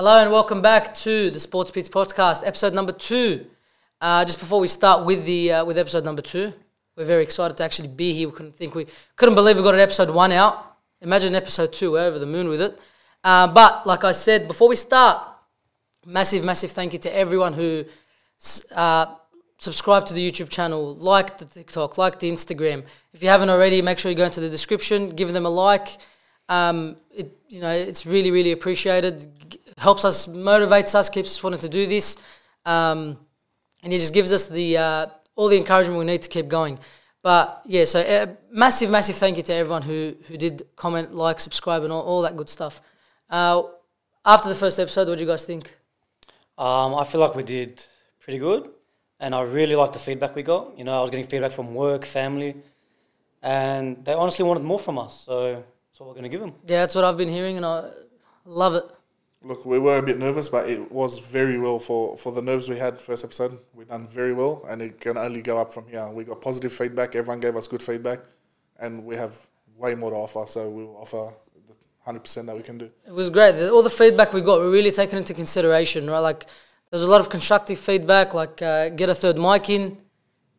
Hello and welcome back to the Sports Pitch podcast, episode number two. Uh, just before we start with the uh, with episode number two, we're very excited to actually be here. We couldn't think we couldn't believe we got an episode one out. Imagine episode two, we're over the moon with it. Uh, but like I said before we start, massive, massive thank you to everyone who uh, subscribe to the YouTube channel, like the TikTok, like the Instagram. If you haven't already, make sure you go into the description, give them a like. Um, it you know it's really really appreciated. Helps us, motivates us, keeps us wanting to do this, um, and it just gives us the uh, all the encouragement we need to keep going. But yeah, so uh, massive massive thank you to everyone who who did comment, like, subscribe, and all, all that good stuff. Uh, after the first episode, what do you guys think? Um, I feel like we did pretty good, and I really like the feedback we got. You know, I was getting feedback from work, family, and they honestly wanted more from us. So that's what we're going to give them. Yeah, that's what I've been hearing, and I love it. Look, we were a bit nervous, but it was very well for, for the nerves we had first episode. We done very well, and it can only go up from here. We got positive feedback. Everyone gave us good feedback, and we have way more to offer. So we'll offer the hundred percent that we can do. It was great. All the feedback we got, we really taken into consideration, right? Like, there's a lot of constructive feedback, like uh, get a third mic in,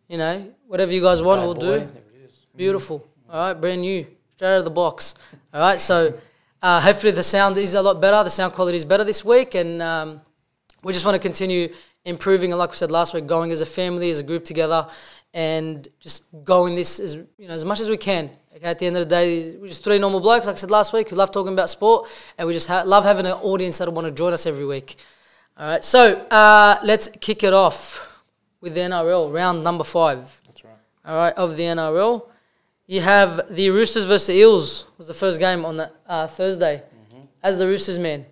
you know, whatever you guys want, Bad we'll boy, do. there it is. Beautiful. All right, brand new, straight out of the box. All right, so uh, hopefully the sound is a lot better. The sound quality is better this week, and um, we just want to continue improving. And like we said last week, going as a family, as a group together, and just going this as you know as much as we can. Okay, at the end of the day, we're just three normal blokes, like I said last week, who love talking about sport, and we just ha- love having an audience that want to join us every week. All right, so uh, let's kick it off with the NRL round number five That's right. all right, of the NRL. You have the Roosters versus the Eels was the first game on the uh, Thursday. As the Roosters man,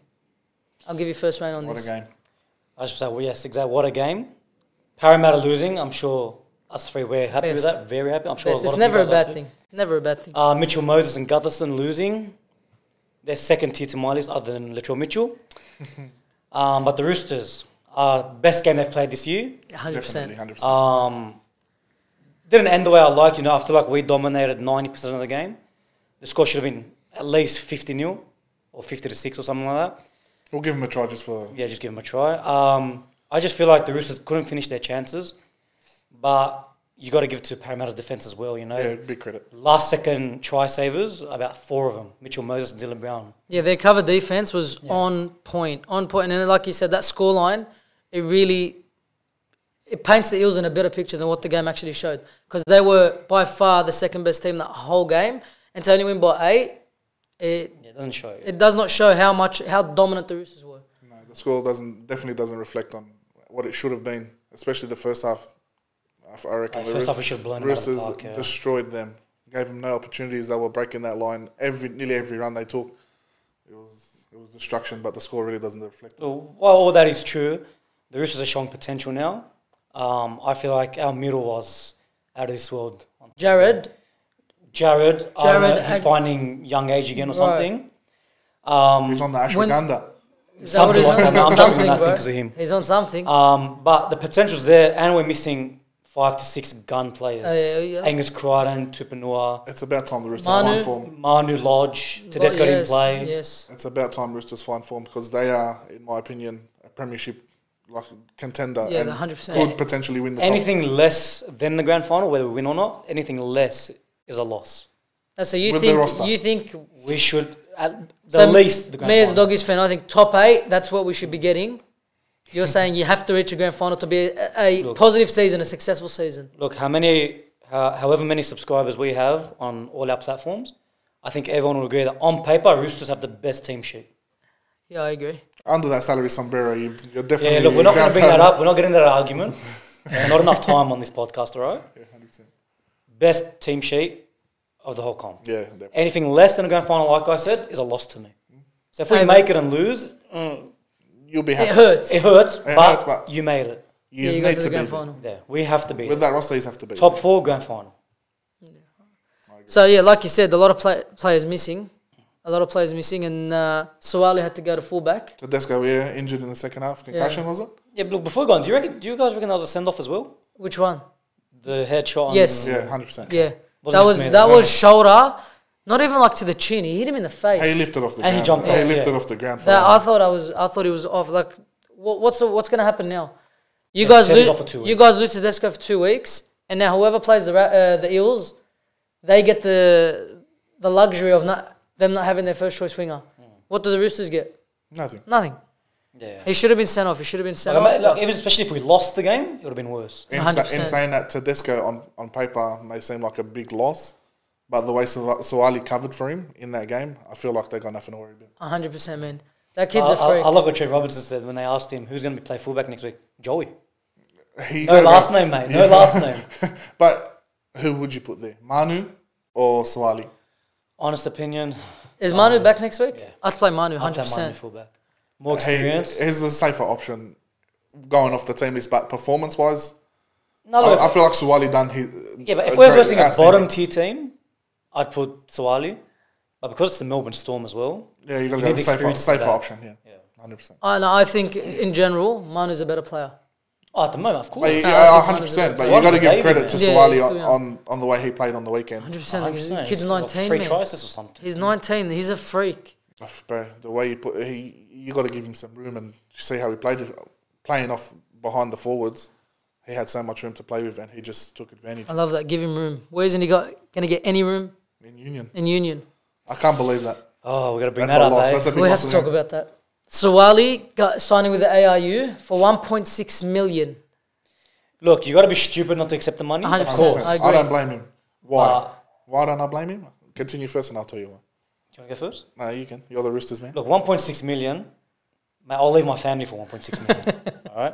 I'll give you first reign on this. What a this. game! I should say, well, yes, exactly. What a game. Parramatta losing. I'm sure us three we're happy with Best. that. Very happy. I'm sure. Best. a lot It's of never a guys are bad too. thing. Never a bad thing. Uh, Mitchell Moses and Gutherson losing. They're second tier to my list, other than Latrell Mitchell. um, but the Roosters, uh, best game they've played this year. 100%. hundred percent. Um, didn't end the way I like. You know, I feel like we dominated ninety percent of the game. The score should have been at least fifty 0 or fifty to six or something like that. We'll give them a try just for. Yeah, just give them a try. Um, I just feel like the Roosters couldn't finish their chances, but you got to give it to Parramatta's defense as well. You know, Yeah, big credit. last second try savers, about four of them: Mitchell Moses and Dylan Brown. Yeah, their cover defense was Yeah. on point, on point, and then, like you said, that scoreline, it really it paints the Eels in a better picture than what the game actually showed because they were by far the second best team that whole game, and to only win by eight, it Yeah, it doesn't show. it does not show how much how dominant the Roosters were. No, the score doesn't definitely doesn't reflect on what it should have been, especially the first half. I- I reckon Uh, the first Roos- half we should have blown them out of the Roosters park, yeah. destroyed them, gave them no opportunities. They were breaking that line every nearly every run they took. It was it was destruction, but the score really doesn't reflect. it. So, while all that is true, the Roosters are showing potential now. Um, I feel like our middle was out of this world. Jared, Jared, Jared know, he's had- finding young age again or Right. something. Um, He's on the When- ashwagandha. is that what Something he's like on? that. I'm Something, jumping that bro. because of him. He's on something. Um, but the potential's there, and we're missing five to six gun players. Uh, yeah, yeah. Angus Crichton, Tupouniua, It's about time the Roosters Manu. find form. Manu Lodge, Tedesco But didn't yes, play. Yes. It's about time Roosters find form because they are, in my opinion, a premiership like contender Yeah, and 100%. could potentially win the top. Anything less than the grand final, whether we win or not, anything less is a loss. Uh, so you With think you think We should at the so least the grand me as a final. doggies fan, I think top eight. That's what we should be getting. You're saying you have to reach a grand final to be a, a Look. positive season, a successful season. Look, how many, how, however many subscribers we have on all our platforms, I think everyone will agree that on paper, Roosters have the best team sheet. Yeah, I agree. Under that salary sombrero, you, you're definitely. Yeah, look, we're not going to bring that up. We're not getting that argument. Uh, not enough time on this podcast, all right? Yeah, 100%. Best team sheet of the whole comp. Yeah, definitely. Anything less than a grand final, like I said, is a loss to me. So if we Hey, make it and lose, mm, You'll be happy. It happy. hurts. it hurts, It but, hurts, but- you made it. You yeah, you need to the to be grand there. Yeah, we have to be With that roster, you have to be top four grand final. So yeah, like you said, a lot of play, players missing, a lot of players missing, and uh, Suaalii had to go to fullback. Tedesco, yeah, injured in the second half. Concussion, was it? Yeah, but look, before going, do you reckon? Do you guys reckon that was a send off as well? Which one? The headshot. on- Yes. Yeah, 100%. Yeah, Wasn't that was me, that no. was shoulder. Not even like to the chin. He hit him in the face. He lifted off the And he jumped He off, lifted yeah. off the ground. For That. I thought I was. I thought he was off. Like, what, what's the, what's going to happen now? You Yeah, guys lose. off for two You guys lose Tedesco for two weeks, and now whoever plays the Ra- uh, the Eels, they get the the luxury of not them not having their first choice winger. Hmm. What do the Roosters get? Nothing. Nothing. Yeah. He should have been sent off. He should have been sent Like, off. Like, even especially if we lost the game, it would have been worse. In, sa- 100%. in saying that, Tedesco on, on paper may seem like a big loss, but the way Sawa- Suaalii covered for him in that game, I feel like they got nothing to worry about. hundred percent, man. That kid's a freak. I, I like what Trent Robinson said when they asked him who's going to be play fullback next week. Joey. He No last name, mate. No Yeah. last name. but who would you put there? Manu or Suaalii? Honest opinion. Is Manu um, back next week? yeah. I'd play Manu, hundred play Manu percent. fullback. More He, experience. he's the safer option going off the team list, but performance wise, no, I, look, I feel like Suaalii done his. yeah, but if we're great- versing a outstanding. bottom tier team, I'd put Suaalii. But because it's the Melbourne Storm as well, Yeah, you've got to You go the safer, safer option, yeah. Yeah. 100%. I know. I think in general, Manu's a better player. Oh, at the moment, of course. But, yeah, think hundred percent. But bit- you got to give credit man. to Yeah, he's on, on, on the way he played on the weekend. Hundred percent. Kid's He's got nineteen, Three man. tries or something. He's nineteen. He's a freak. Oh, Bro, the way you put he, you got to give him some room and see how he played playing off behind the forwards. He had so much room to play with, and he just took advantage I love that. Give him room. Where isn't he got going to get any room in Union. in Union? I can't believe that. Oh, we got to bring That's that a up, loss. eh? That's a big We have to talk about that. Suaalii got signing with the ARU for 1.6 million. Look, you got to be stupid not to accept the money. 100%. Of course. I I, don't blame him. Why? Uh, why don't I blame him? Continue first, and I'll tell you why. Do you want to go first? No, you can. You're the Roosters man. Look, 1.6 million. Mate, I'll leave my family for 1.6 million. all right.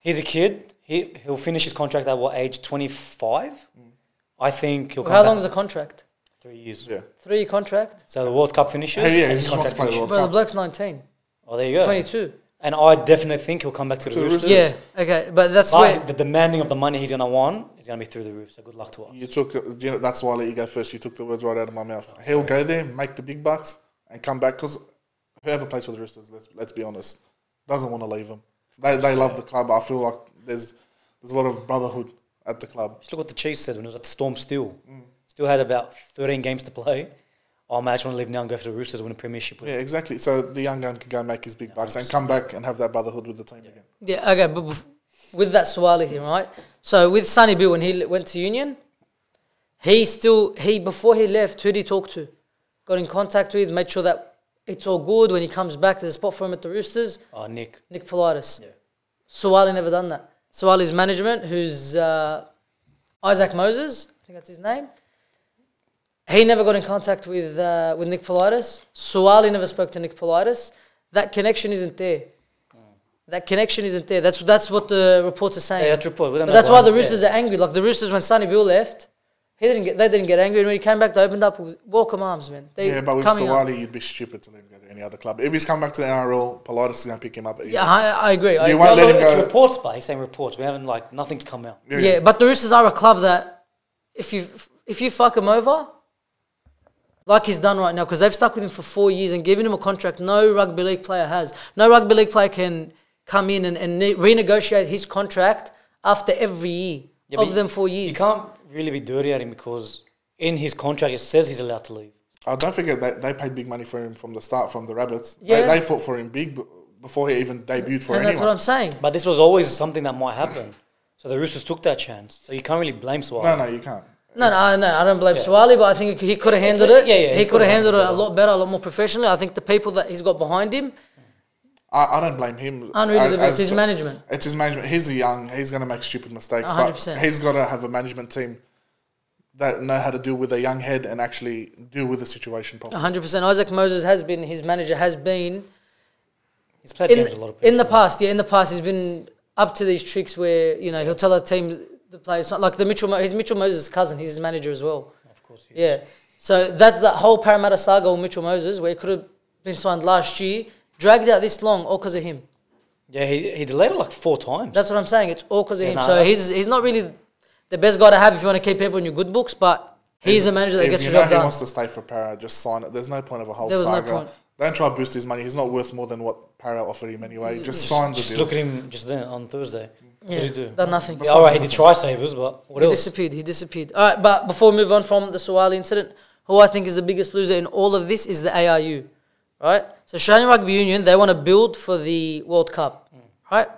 He's a kid. He he'll finish his contract at what age? 25. I think he'll come How back long is the contract? three years. Yeah. Three year contract. So the World Cup finishes. Hey, yeah, and he his just wants to play the finishes. World Well, the Cup. bloke's 19, Oh, there you go. 22. And I definitely think he'll come back to the To the Roosters. Roosters. Yeah, okay, but that's But where the demanding of the money he's going to want is going to be through the roof. So good luck to us. You took, you know, that's why I let you go first. You took the words right out of my mouth. He'll go there, make the big bucks, and come back. Because whoever plays for the Roosters, let's let's be honest, doesn't want to leave them. They they love the club. I feel like there's there's a lot of brotherhood at the club. Just look what the Cheese said when it was at Storm still. Mm. Still had about 13 games to play. Oh, man, I just want to leave now and go for the Roosters and win a premiership. Yeah, exactly. So the young gun can go and make his big bucks and come back and have that brotherhood with the team again. Yeah, okay, but bef- with that Suaalii thing, right? So with Sonny Bill when he l- went to Union, he still he before he left, who did he talk to? Got in contact with, made sure that it's all good. When he comes back, there's a spot for him at the Roosters. Oh, Nick. Nick Politis. Yeah. Suaalii never done that. Suaalii's management, who's uh, Isaac Moses, I think that's his name. He never got in contact with uh, with Nick Politis. Suaalii never spoke to Nick Politis. That connection isn't there. That connection isn't there. That's that's what the reports are saying. Yeah, that's report. But that's why why. the Roosters Yeah. are angry. Like the Roosters, when Sonny Bill left, he didn't get. They didn't get angry. And when he came back, they opened up with welcome arms, man. They yeah, but with coming up. Suaalii, you'd be stupid to let him go to any other club. If he's come back to the NRL, Politis is going to pick him up. Yeah, I, I agree. You agree. won't No, let no, him it's go. reports, but he's saying reports. We haven't, like, nothing's come out. Yeah, but the Roosters are a club that if you if you fuck them over, like he's done right now, because they've stuck with him for four years and given him a contract no rugby league player has. No rugby league player can come in and, and renegotiate his contract after every year Yeah, but of them four years. You can't really be dirty at him because in his contract it says he's allowed to leave. Oh, don't forget they, they paid big money for him from the start from the Rabbits. Yeah. They, they fought for him big before he even debuted for and that's what I'm saying. But this was always something that might happen. So the Roosters took that chance. So you can't really blame Suaalii. No, no, you can't. No, no, no, I don't blame Yeah. Suaalii, but I think he could have handled it. yeah, yeah, he he could could have have handled it a lot better, a lot more professionally. I think the people that he's got behind him I, I don't blame him. aren't really the. His management. It's his management. He's a young. He's going to make stupid mistakes, but hundred percent. he's got to have a management team that know how to deal with a young head and actually deal with the situation properly. 100%. Isaac Moses has been, his manager has been He's played in, games a lot of people. in the past, yeah, in the past, he's been up to these tricks where you know he'll tell a team the players like the Mitchell. He's Mitchell Moses' cousin. He's his manager as well. Of course. he is. Yeah. So that's that whole Parramatta saga with Mitchell Moses, where he could have been signed last year, dragged out this long, all because of him. Yeah, he, he delayed it like four times. That's what I'm saying. It's all because of Yeah, him. nah, so he's he's not really the best guy to have if you want to keep people in your good books, but he's a manager that if gets you the know job he done. wants to stay for Para, just sign it. There's no point of a whole There was no saga. point. Don't try to boost his money. He's not worth more than what Para offered him anyway. Just sign the Just deal. look at him just then on Thursday. Yeah, did he do? done nothing. Yeah, all right, he did try savers, but what He else? disappeared. He disappeared. All right, but before we move on from the Suaalii incident, who I think is the biggest loser in all of this is the ARU, right? So Australian Rugby Union, they want to build for the World Cup, right?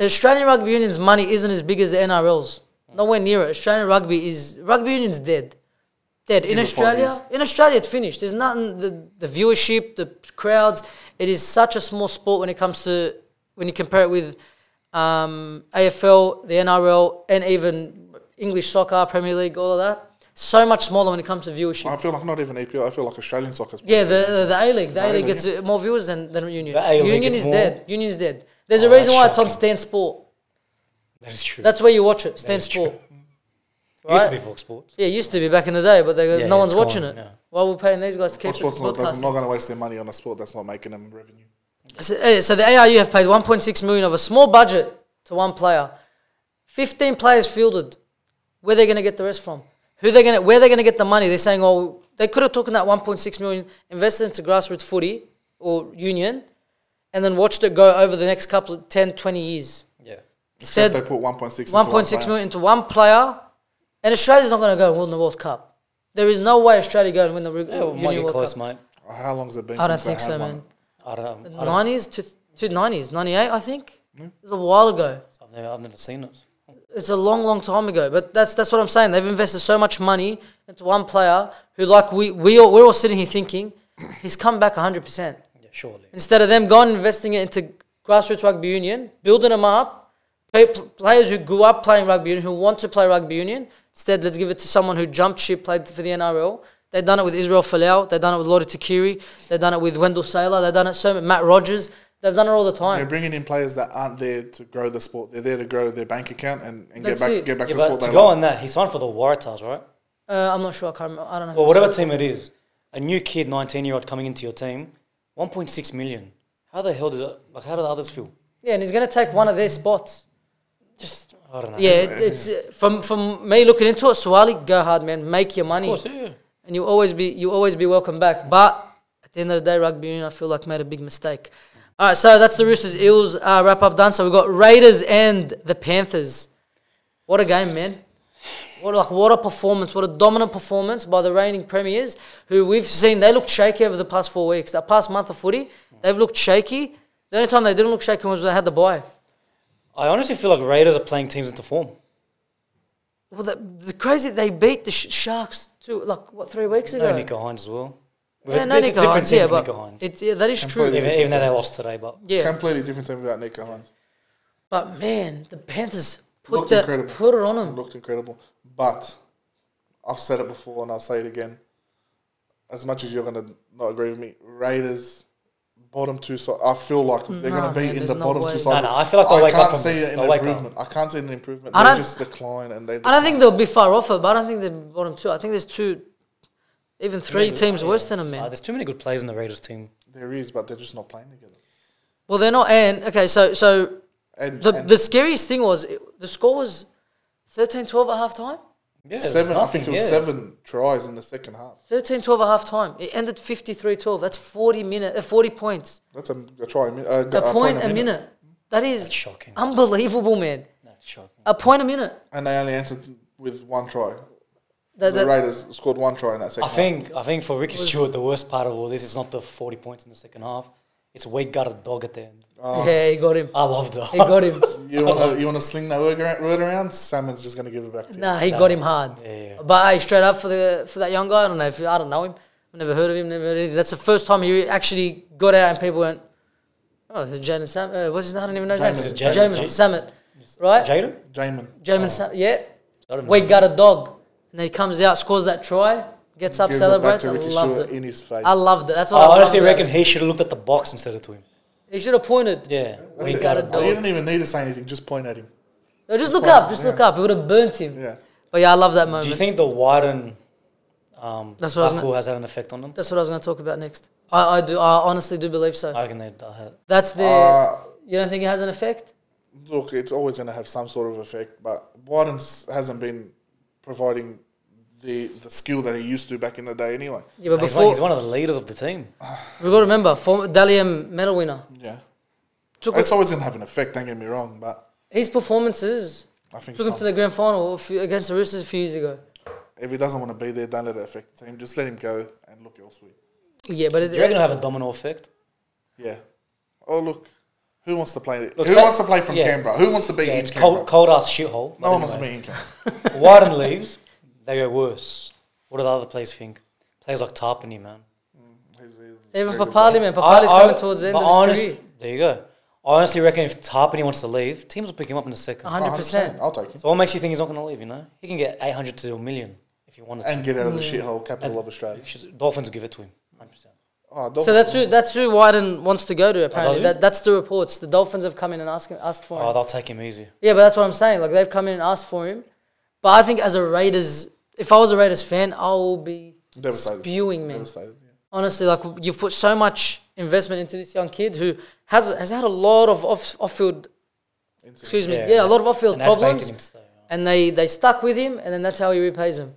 Australian Rugby Union's money isn't as big as the NRL's. Nowhere near it. Australian Rugby is Rugby Union's dead. Dead. In five Australia, in Australia it's finished. There's nothing the, the viewership, the crowds, it is such a small sport when it comes to when you compare it with um, AFL, the NRL, and even English soccer, Premier League, all of that. So much smaller when it comes to viewership. I feel like not even EPL. I feel like Australian soccer's Yeah, the the, the A League, the A A-League, gets uh, more viewers than, than Union. The A-League Union is more? dead. Union's dead. There's a Oh, reason that's why it's on. Stan Sport. That is true. That's where you watch it, Stan. Sport. It used to be Fox Sports. Yeah, it used to be back in the day, but they, Yeah, no yeah, one's watching gone, it. yeah. Why are we paying these guys to keep Fox it Sports not, that's not going to waste their money on a sport that's not making them revenue. So, so the ARU have paid 1.6 million of a small budget to one player. 15 players fielded. Where they going to get the rest from? Who they going to? Where they going to get the money? They're saying, oh, they could have taken that 1.6 million, invested into grassroots footy or union, and then watched it go over the next couple of 10, 20 years. Yeah. Except Instead, they put 1.6 into 1.6 one million into one player, and Australia's not going to go and win the World Cup. There is no way Australia going to win the Re- Yeah, well, Union might World close, Cup. mate. player. How long's it been I don't since think so, had man. One? I don't know. Nineties to to nineties, ninety eight, I think. It was a while ago. I've, never, I've never seen it. It's a long, long time ago. But that's that's what I'm saying. They've invested so much money into one player who, like we we all, we're all sitting here thinking, he's come back hundred percent. Yeah, surely. Instead of them going and investing it into grassroots rugby union, building them up, players who grew up playing rugby union, who want to play rugby union. Instead, let's give it to someone who jumped ship, played for the NRL. They've done it with Israel Folau. They've done it with Lote Tuqiri. They've done it with Wendell Sailor. They've done it so Matt Rogers. They've done it all the time. They're bringing in players that aren't there to grow the sport. They're there to grow their bank account and, and get back it. get back Yeah, to but sport to they go love. on that, he signed for the Waratahs, right? Uh, I'm not sure. I can't remember. I don't know. Well, whatever team it is, a new kid, 19 year old coming into your team, 1.6 million. How the hell did it, like, how do the others feel? Yeah, and he's going to take one of their spots. Just, I don't know. Yeah, it, it's uh, from from me looking into it. Suaalii, go hard, man. Make your money, Of course, yeah. And you always be you always be welcome back. But at the end of the day, rugby union, I feel like made a big mistake. All right, so that's the Roosters Eels uh, wrap up done. So we've got Raiders and the Panthers. What a game, man! What like what a performance! What a dominant performance by the reigning premiers, who we've seen they looked shaky over the past four weeks. That past month of footy, they've looked shaky. The only time they didn't look shaky was when they had the bye. I honestly feel like Raiders are playing teams into form. Well, the, the crazy they beat the sh- Sharks too, like what three weeks ago. No Nicho Hynes as well. yeah, It's no a Hynes. Yeah, but Hynes. it's yeah, that is true. Even, even though they lost today, but Yeah, Completely different team without Nicho Hynes. but man, the Panthers put that incredible. put it on them. Looked incredible. But I've said it before and I'll say it again. As much as you're going to not agree with me, Raiders bottom two sides. I feel like they're Nah, going to be man, in the no bottom way. two No, sides. no, I feel like they'll I wake can't from see this. an They'll up. improvement. I can't see an improvement. I They don't- just decline and they. I don't think they'll be far off it, but I don't think they're bottom two. I think there's two, even three Maybe- teams yeah. worse than them, Uh, man. there's too many good players in the Raiders team. there is, but they're just not playing together. Well, they're not. And okay, so so And, the and the scariest thing was it, the score was 13-12 at half time. Yeah, seven. I think it was yeah. seven tries in the second half. 13-12 at half time. It ended 53-12. That's 40 minute, uh, 40 points. That's a, a try. A, mi- a, A point a minute. That is That's shocking. unbelievable, man. That's shocking. A point a minute. and they only answered with one try. That, the that, Raiders scored one try in that second I half. think I think for Ricky Stuart, the worst part of all this is not the 40 points in the second half. It's we got a dog at the end. yeah, he got him. I love that. He got him. You want to you want to sling that word around, word around? Salmon's just going to give it back to you. Nah, he got him hard. Yeah, yeah. But hey, straight up for the for that young guy, I don't know if I don't know him. I've never heard of him. Never heard of him. That's the first time he actually got out and people went, "Oh, Jaden Sam. Uh, what's his name? I don't even know his Jaeman. name. Jaeman. Jaeman Samet, right? Jaden? Jaeman. Jaeman Sam. Yeah. I don't. We got a dog, and then he comes out, scores that try, gets up, Gives it back celebrates. to I loved Stuart it. in his face. I loved it. That's what I I, honestly reckon he should have looked at the box instead of to him. he should have pointed. Yeah. That's We it. got a You dog. didn't even need to say anything. Just point at him. No, just look point, up, just yeah. look up. It would have burnt him. Yeah. But yeah, I love that moment. Do you think the Wighton um, That's what I was buckle has had an effect on them? That's what I was going to talk about next. I, I do. I honestly do believe so. I reckon they they had. That's the. Uh, you don't think it has an effect? look, it's always going to have some sort of effect, but Wighton hasn't been providing the the skill that he used to back in the day anyway. Yeah, but He's before one, he's one of the leaders of the team. we've got to remember, former Dally M medal winner. Yeah. Took It's always going to have an effect, don't get me wrong, but his performances I think took him to the grand final a few- against the Roosters a few years ago. If he doesn't want to be there, don't let it affect the team. Just let him go and look elsewhere. Yeah, but Do it, you reckon it'll have a domino effect? Yeah. Oh look, who wants to play? Look, who say- wants to play from yeah. Canberra? Who wants to be Yeah, in it's Canberra? cold, cold ass shithole. no one But wants to be in Canberra. Wighton leaves, they go worse. What do the other players think? Players like Tapine, man. He's- he's even very good Papalii, man. Papalii's I- coming I- towards the end but of his honest- career. There you go. I honestly reckon if Tapine wants to leave, teams will pick him up in a second. A hundred 100%. I'll take him. So what makes you think he's not going to leave? You know, he can get eight hundred to a million if he wanted. To. And get out of the Mm. shithole capital of Australia. to. Dolphins will give it to him. 100%. Oh, So that's who that's who Wighton wants to go to. Apparently, he? that, that's the reports. The Dolphins have come in and asked asked for him. Oh, they'll take him easy. Yeah, but that's what I'm saying. Like they've come in and asked for him. But I think as a Raiders, if I was a Raiders fan, I will be Devastated. spewing, man. Devastated. Yeah. Honestly, like you've put so much investment into this young kid who has has had a lot of off off field. Excuse me, yeah, a lot of off field And that's faith in problems, him to stay, yeah. and they they stuck with him, and then that's how he repays them.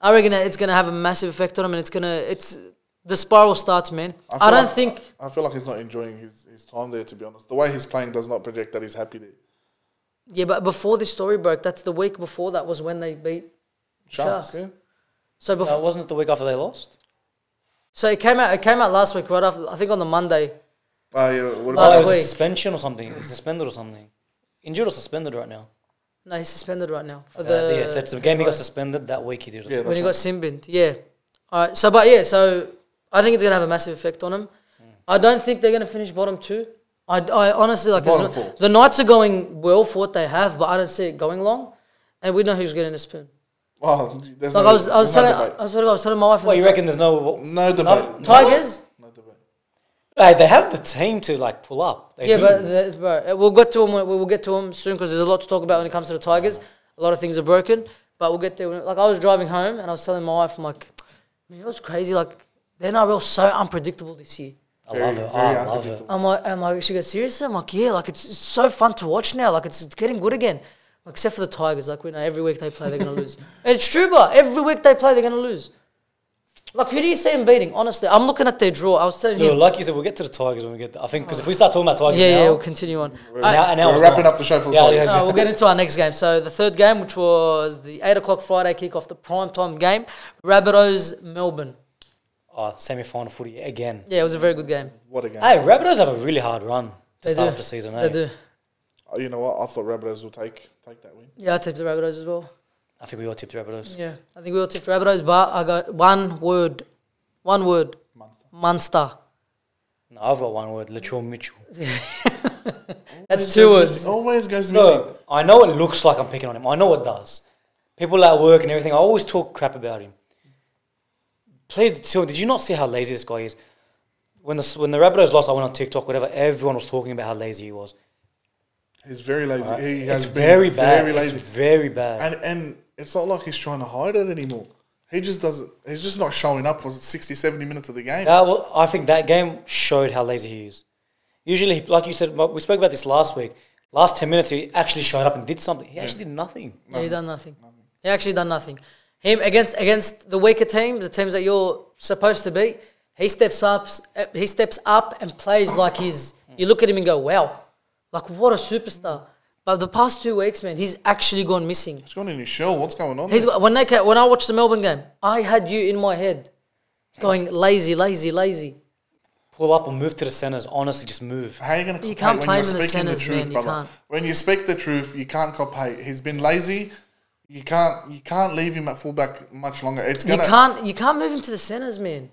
I reckon it's gonna have a massive effect on him, and it's gonna it's the spiral starts, man. I I, don't like- think. I feel like he's not enjoying his, his time there, to be honest. The way he's playing does not project that he's happy there. Yeah, but before this story broke, that's the week before that was when they beat. Sharks, Sharks. yeah. So before, No, wasn't it the week after they lost? so it came out. It came out last week, right after. I think on the Monday. Oh, yeah. What Last oh, about it was a week. suspension or something. He's suspended or something. Injured or suspended right now? No, he's suspended right now for Uh, the. yeah, so it's the game he got suspended that week. He did. it. Yeah, when he got that's sin binned. Yeah. All right. So, but yeah, so I think it's gonna have a massive effect on him. I don't think they're gonna finish bottom two. I, I honestly like Bottom four. the Knights are going well for what they have, but I don't see it going long. And we know who's getting the spoon. Oh, there's Like no, I was, I was no telling, debate. I was, I was telling my wife. What you reckon? There's no. No debate. No, Tigers? No debate. Hey, they have the team to like pull up. They Yeah, do. but the, bro, uh, we'll get to them. We'll we'll get to them soon because there's a lot to talk about when it comes to the Tigers. A lot of things are broken, but we'll get there. when- Like I was driving home and I was telling my wife, I'm like, man, it was crazy. Like the NRL so unpredictable this year. I Very, love it. very oh, I love it. I'm like, I'm like, she goes, seriously? I'm like, yeah, like it's, it's so fun to watch now. Like it's, it's getting good again. Except for the Tigers, like we know every week they play, they're gonna lose. And it's true, but every week they play, they're gonna lose. Like who do you see them beating? Honestly, I'm looking at their draw. I was telling No, you. like you said, we'll get to the Tigers when we get there. I think because if we start talking about Tigers Yeah, now, yeah, we'll continue on. We're, Alright, now- now we're wrapping not. up the show for the Yeah, Tigers. yeah. No, we'll get into our next game. So the third game, which was the eight o'clock Friday kickoff, the prime time game, Rabbitohs Melbourne. Oh, semi-final footy again. Yeah, it was a very good game. What a game. Hey, Rabbitohs have a really hard run to They start do. off the season. They eh? do. Oh, you know what? I thought Rabbitohs will take take that win. Yeah, I tipped the Rabbitohs as well. I think we all tipped Rabbitohs. Yeah, I think we all tipped Rabbitohs, but I got one word, one word, Munster. Munster. No, I've got one word: Latrell Mitchell. That's two words. missing. Always goes missing. Look, I know it looks like I'm picking on him. I know it does. People at work and everything, I always talk crap about him. Please tell me, did you not see how lazy this guy is? When the when the Rabbitohs lost, I went on TikTok, whatever. Everyone was talking about how lazy he was. He's very lazy. Right? He has it's been very bad. Very lazy. It's very bad. And and it's not like he's trying to hide it anymore. He just doesn't. He's just not showing up for 60, 70 minutes of the game. Uh, that wa- I think that game showed how lazy he is. Usually, like you said, we spoke about this last week. Last ten minutes, he actually showed up and did something. He actually did nothing. Yeah, he done nothing. He actually done nothing. Him against against the weaker teams, the teams that you're supposed to beat, he steps up. He steps up and plays like he's. You look at him and go, "Wow, like what a superstar." But the past two weeks, man, he's actually gone missing. He's gone in his shell. What's going on? He's there? when they when I watched the Melbourne game, I had you in my head, going lazy, lazy, lazy. Pull up or move to the centers. Honestly, just move. How are you going to You can't when play you're him in the speaking the, truth, man, you brother? can't. When you speak the truth, you can't cop hate. He's been lazy. You can't you can't leave him at fullback much longer. It's You gonna you can't you can't move him to the centers, man.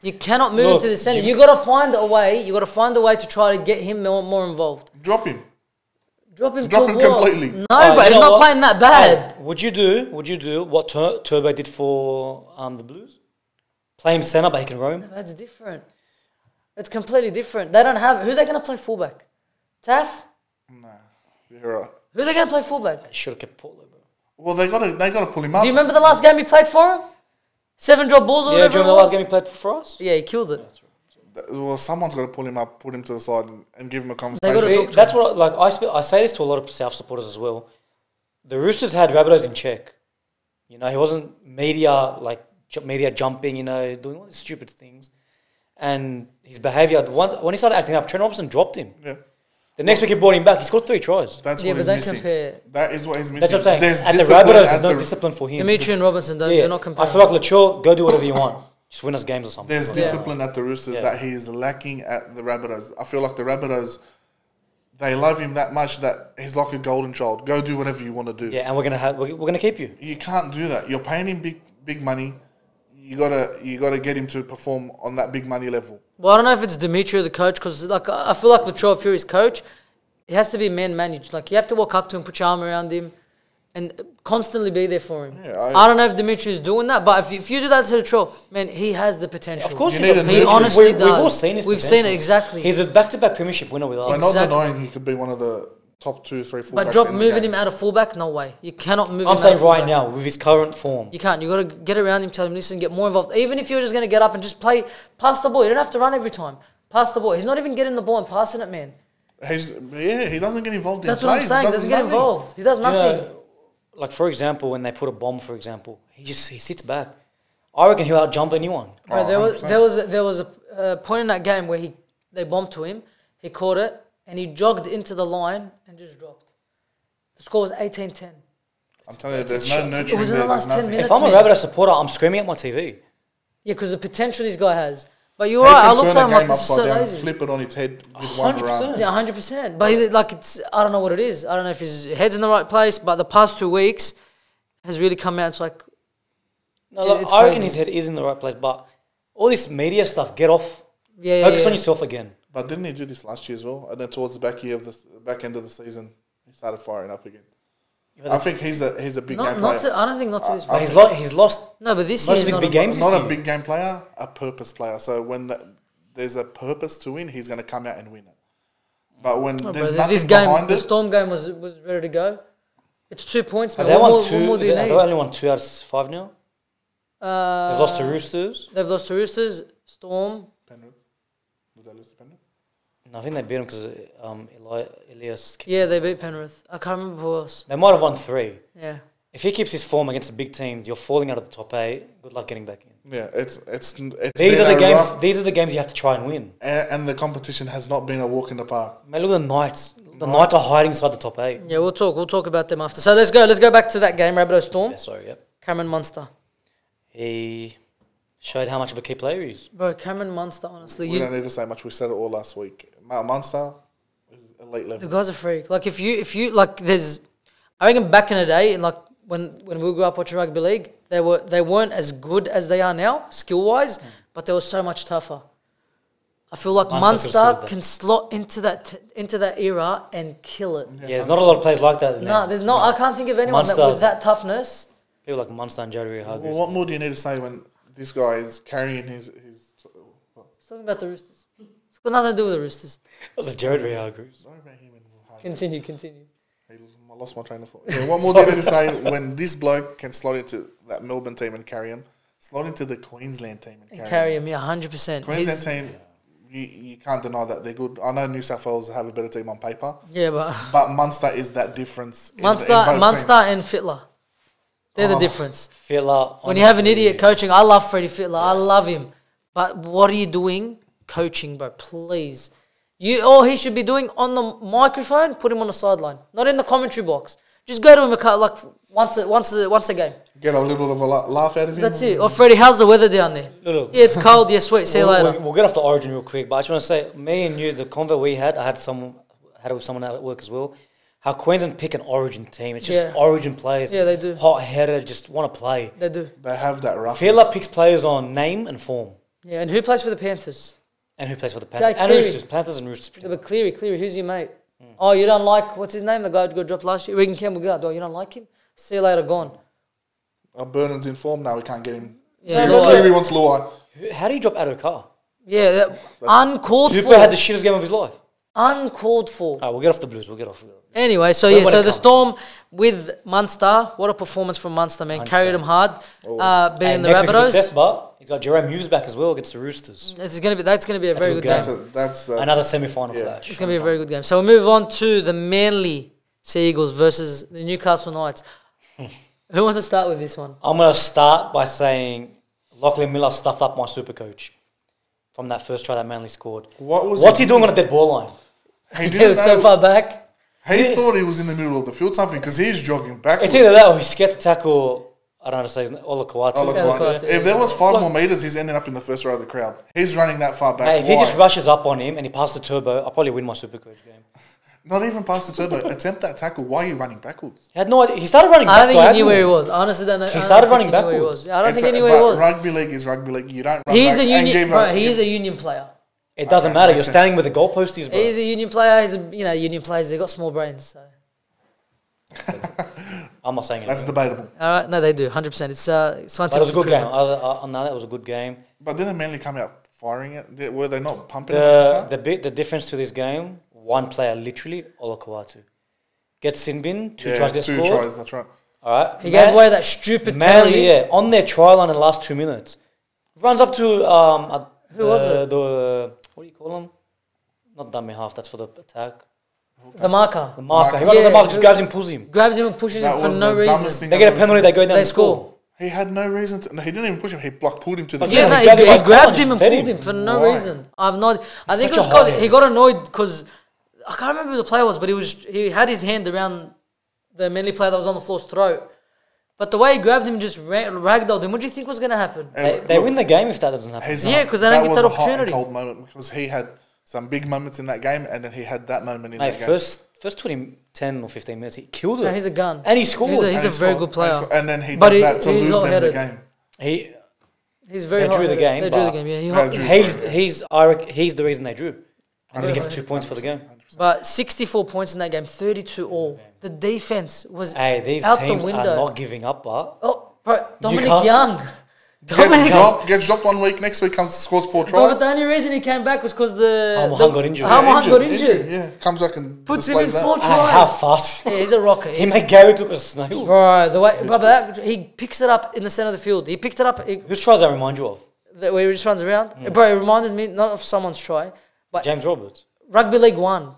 You cannot move him to the center. you- You, got to find a way. You got to find a way to try to get him more, more involved. drop him. Drop him. Drop him what? completely. No, Uh, but he's not what? playing that bad. Hey, would you do? Would you do what Tur- Turbo did for um, the Blues? Play him center, but he can roam. That's different. It's completely different. They don't have who they're going to play fullback. Taaffe. Nah, you're right. Who they going to play fullback? Should have kept Portlo, bro. Well, they got to they got to pull him up. Do you remember the last game he played for him? Seven drop balls or Yeah, do whatever. you remember it the last game he played for us? Yeah, he killed it. Well, someone's got to pull him up, put him to the side, and, and give him a gotta conversation. talk to that's what like I sp- I say this to a lot of South supporters as well. The Roosters had Rabbitohs in check. You know, he wasn't media like ju- media jumping. You know, doing all these stupid things, and his behaviour. One, when he started acting up, Trent Robinson dropped him. yeah. The next week he brought him back. He scored three tries. That's Yeah, what but he's don't missing. compare. That is what he's missing. That's what I'm saying. There's at the discipline Rabbitohs, at no the- discipline for him. Demetriou and Robinson, don't, yeah. do not compare. I feel like Latrell, go do whatever you want. Just win us games or something. There's Yeah. discipline at the Roosters Yeah. that he is lacking at the Rabbitohs. I feel like the Rabbitohs, they love him that much that he's like a golden child. Go do whatever you want to do. yeah, and we're gonna have we're, we're gonna keep you. You can't do that. You're paying him big big money. You gotta you gotta get him to perform on that big money level. Well, I don't know if it's Demetriou or the coach because like I I feel like Latrell Fury's coach, he has to be man managed. Like you have to walk up to him, put your arm around him, and constantly be there for him. Yeah, I, I- don't know if Demetriou is doing that, but if you, if you do that to Latrell, man, he has the potential. Of course, You he need a he honestly we, does. We've all seen his We've seen it exactly. He's a back-to-back premiership winner with us. We're not Exactly. denying he could be one of the top two, three, four. but drop moving him out of fullback, no way. You cannot move. I'm him saying out of right now with his current form. You can't. You got to get around him, tell him, listen, get more involved. Even if you're just going to get up and just play, pass the ball. You don't have to run every time. Pass the ball. He's not even getting the ball and passing it, man. He's, yeah, he doesn't get involved in That's plays. what I'm saying. He He doesn't get involved. He does You nothing. know, like for example, when they put a bomb, for example, he just he sits back. I reckon he'll outjump anyone. Bro, Oh, there was 100%. there was a, there was a uh, point in that game where he they bombed to him, he caught it, and he jogged into the line and just dropped. The score was 18-10. I'm telling you, there's no nurturing was in the there. There's last 10 nothing. minutes. If I'm a man. Rabbitoh supporter, I'm screaming at my TV. Yeah, because the potential this guy has. But you're He right. I can looked turn at a him like game this is so down, lazy. flip it on its head with one 100%. run. Yeah, hundred percent. But he, like it's I don't know what it is. I don't know if his head's in the right place. But the past two weeks has really come out. It's like No, It- look, it's I reckon crazy. his head is in the right place, but all this media stuff, get off. yeah, yeah, Focus yeah. on yourself again. But didn't he do this last year as well? And then towards the back year of the back end of the season, he started firing up again. Yeah, I think he's a he's a big Not, game not player. to, I don't think not to this. I he's, lo- he's lost. no, but this most year of his not big a- games- not this a big game player, a purpose player. So when the, there's a purpose to win, he's going to come out and win it. But when No, there's bro, nothing this game, behind the it, Storm game was was ready to go. It's two points, Have man. they What won more, two? what more do is you it- have need? they only won two out of five now? Uh, They've lost to Roosters. They've lost to Roosters, Storm. Penrith. Did they lose to Penrith? No, I think they beat them because um, Eli- Elias. Yeah, they beat Penrith. I can't remember who else. They might have won three. Yeah. If he keeps his form against the big teams, you're falling out of the top eight. Good luck getting back in. Yeah, it's it's it's These are the games. rough- These are the games you have to try and win. and, and the competition has not been a walk in the park. Man, look at the Knights. The Knights are hiding inside the top eight. Yeah, we'll talk. We'll talk about them after. So let's go. Let's go back to that game, Rabbitoh Storm. Yeah, sorry, yep. Cameron Munster. He showed how much of a key player he is. Bro, Cameron Munster, honestly. We You, don't need to say much. We said it all last week. Mount Munster is elite the level. The guy's a freak. Like, if you, if you, like, there's, I reckon back in the day, and like, when, when we grew up watching rugby league, they were they weren't as good as they are now, skill wise, hmm. but they were so much tougher. I feel like Munster Munster can slot into that t- into that era and kill it. Yeah, there's not a lot of players like that. No, now. there's not. I can't think of anyone that Munster- with that toughness. People like Munster and Jody Well, what more do you need to say when this guy is carrying his his? It's talking about the Roosters. It's got nothing to do with the Roosters. That was a Jared Hargreaves. Sorry about him and Hargreaves. Continue, continue. I lost my train of thought. Yeah, what more do you to say when this bloke can slot into that Melbourne team and carry him, slot into the Queensland team and And carry, carry him? him, yeah, hundred percent. Queensland team, you, you can't deny that they're good. I know New South Wales have a better team on paper, Yeah, but but Munster is that difference. in- Munster, in both Munster, teams. and Fittler, they're the Oh. difference. Fittler. When you have an honestly, idiot coaching, I love Freddie Fittler. I love him, but what are you doing coaching, bro? Please, you all he should be doing on the microphone. Put him on the sideline, not in the commentary box. Just go to him a cou- like once a, once a, once a game. Get a little of a laugh out of him. That's it. Or Freddie, how's the weather down there? Look, look. Yeah, it's cold. Yeah, sweet. See you We'll, later. we'll, we'll get off the origin real quick, but I just want to say, me and you, the convo we had, I had someone had it with someone at work as well. How Queensland pick an origin team. It's just Yeah. origin players. Yeah, they do. Hot headed, just want to play. They do. They have that rough. Fittler picks players on name and form. Yeah, and who plays for the Panthers? And who plays for the Panthers? Jake and Cleary. Roosters. Panthers and Roosters. Yeah, but Cleary, Cleary, who's your mate? Hmm. Oh, you don't like what's his name? The guy who got dropped last year, Regan Campbell. Gard. Oh, you don't like him? See you later, gone. Uh, Burnham's in form now. We can't get him. Yeah, Cleary- Luai. Cleary wants Luai. Who- How do you drop Addo-Carr? Yeah, that, uncalled Super for. had the shittest game of his life. Uncalled for. Alright, we'll get off the Blues. We'll get off. Anyway, so When- yeah, when so the comes. Storm with Munster, what a performance from Munster, man. Carried them hard, uh, beating And the next week's a good Rabbitohs. test, but he's got Jahrome Hughes back as well against the Roosters. It's gonna be that's gonna be a That's very a good good game. That's a, that's a, Another semi-final Yeah. clash. It's gonna be a very good game. So we move on to the Manly Sea Eagles versus the Newcastle Knights. Who wants to start with this one? I'm going to start by saying Lachlan Miller stuffed up my super coach from that first try that Manly scored. what was What's he doing on a dead ball line? He He didn't was so far back. He thought he was in the middle of the field something because he's jogging backwards. It's either that or he's scared to tackle. I don't know how to say his name. Olakau'atu. Yeah, like, look, if there was five Look- more meters, he's ending up in the first row of the crowd. He's running that far back. Mate, if he just rushes up on him and he passes the turbo, I'll probably win my super coach game. Not even past the turbo. Attempt that tackle. Why are you running backwards? He had no idea. He started running backwards. I don't think he knew where he was. I honestly don't know. I started running he knew where he backwards. I don't It's think he a- knew where he but was. Rugby league is rugby league. You don't run He's back a and union. give Bro, a- he is a union player. It doesn't matter. makes You're standing with the goalposties, bro. He's a union player. He's a you know union players. They got small brains. So I'm not saying That's anything. debatable. all right, no, they do. Hundred percent. It's uh, But it was a good game. proven. Other, uh, on that, was a good game. But didn't Manly come out firing it? Were they not pumping the The the bit the difference to this game, one player literally, Olakau'atu. Gets sin bin, two tries get two scored. tries. That's right. All right. He gave away that stupid Manly, penalty. yeah, on their try line in the last two minutes. Runs up to um uh, Who was the, it? The what do you call him? Not dummy half. That's for the attack. The marker The marker. He Marker. runs the marker, just grabs him, pulls him. grabs him and pushes That him for no the reason. thing They get a penalty. They go down They and score. score. He had no reason to. No, he didn't even push him. He blocked, pulled him to the. But Yeah, Yeah, no, he he, grabbed him he grabbed him and and pulled him. him for no Why? reason. I've not. I think it was because he got annoyed because I can't remember who the player was, but he was he had his hand around the Manly player that was on the floor's throat. But the way he grabbed him, just ra- ragdolled him. What do you think was going to happen? They, they look, win the game if that doesn't happen. Yeah, Yeah, 'cause they don't get was that a hot and cold moment because he had some big moments in that game, and then he had that moment in Mate, that game. first first 20, 10 or 15 minutes, he killed it. No, he's a gun. And he scored. He's a, And he's he a very scored, good player. And, and then he But does he- that to lose them the game. he, He's very they drew the hot-headed. game. They drew the game. Yeah, he They hot- drew. He's, he's, I reckon, he's the reason they drew. And he gets two points for the game. But 64 points in that game, 32 all. The defense was Hey, these out teams the are window. not giving up, but oh, bro, Dominic Newcastle- Young. Gets dropped, gets dropped one week. Next week comes scores four tries. but the only reason he came back was because the Almohan got injured. Almohan Yeah, got injured. Yeah, comes back and Puts him in displays that. four ah, hey, how fast. Yeah, he's a rocket. He He's- made Garrick look like a snail. Bro, the way, bro, that, he picks it up in the center of the field. He picked it up he, Whose tries that remind you of? That way he just runs around. Hmm. Bro, it reminded me not of someone's try, but James Roberts. Rugby League One.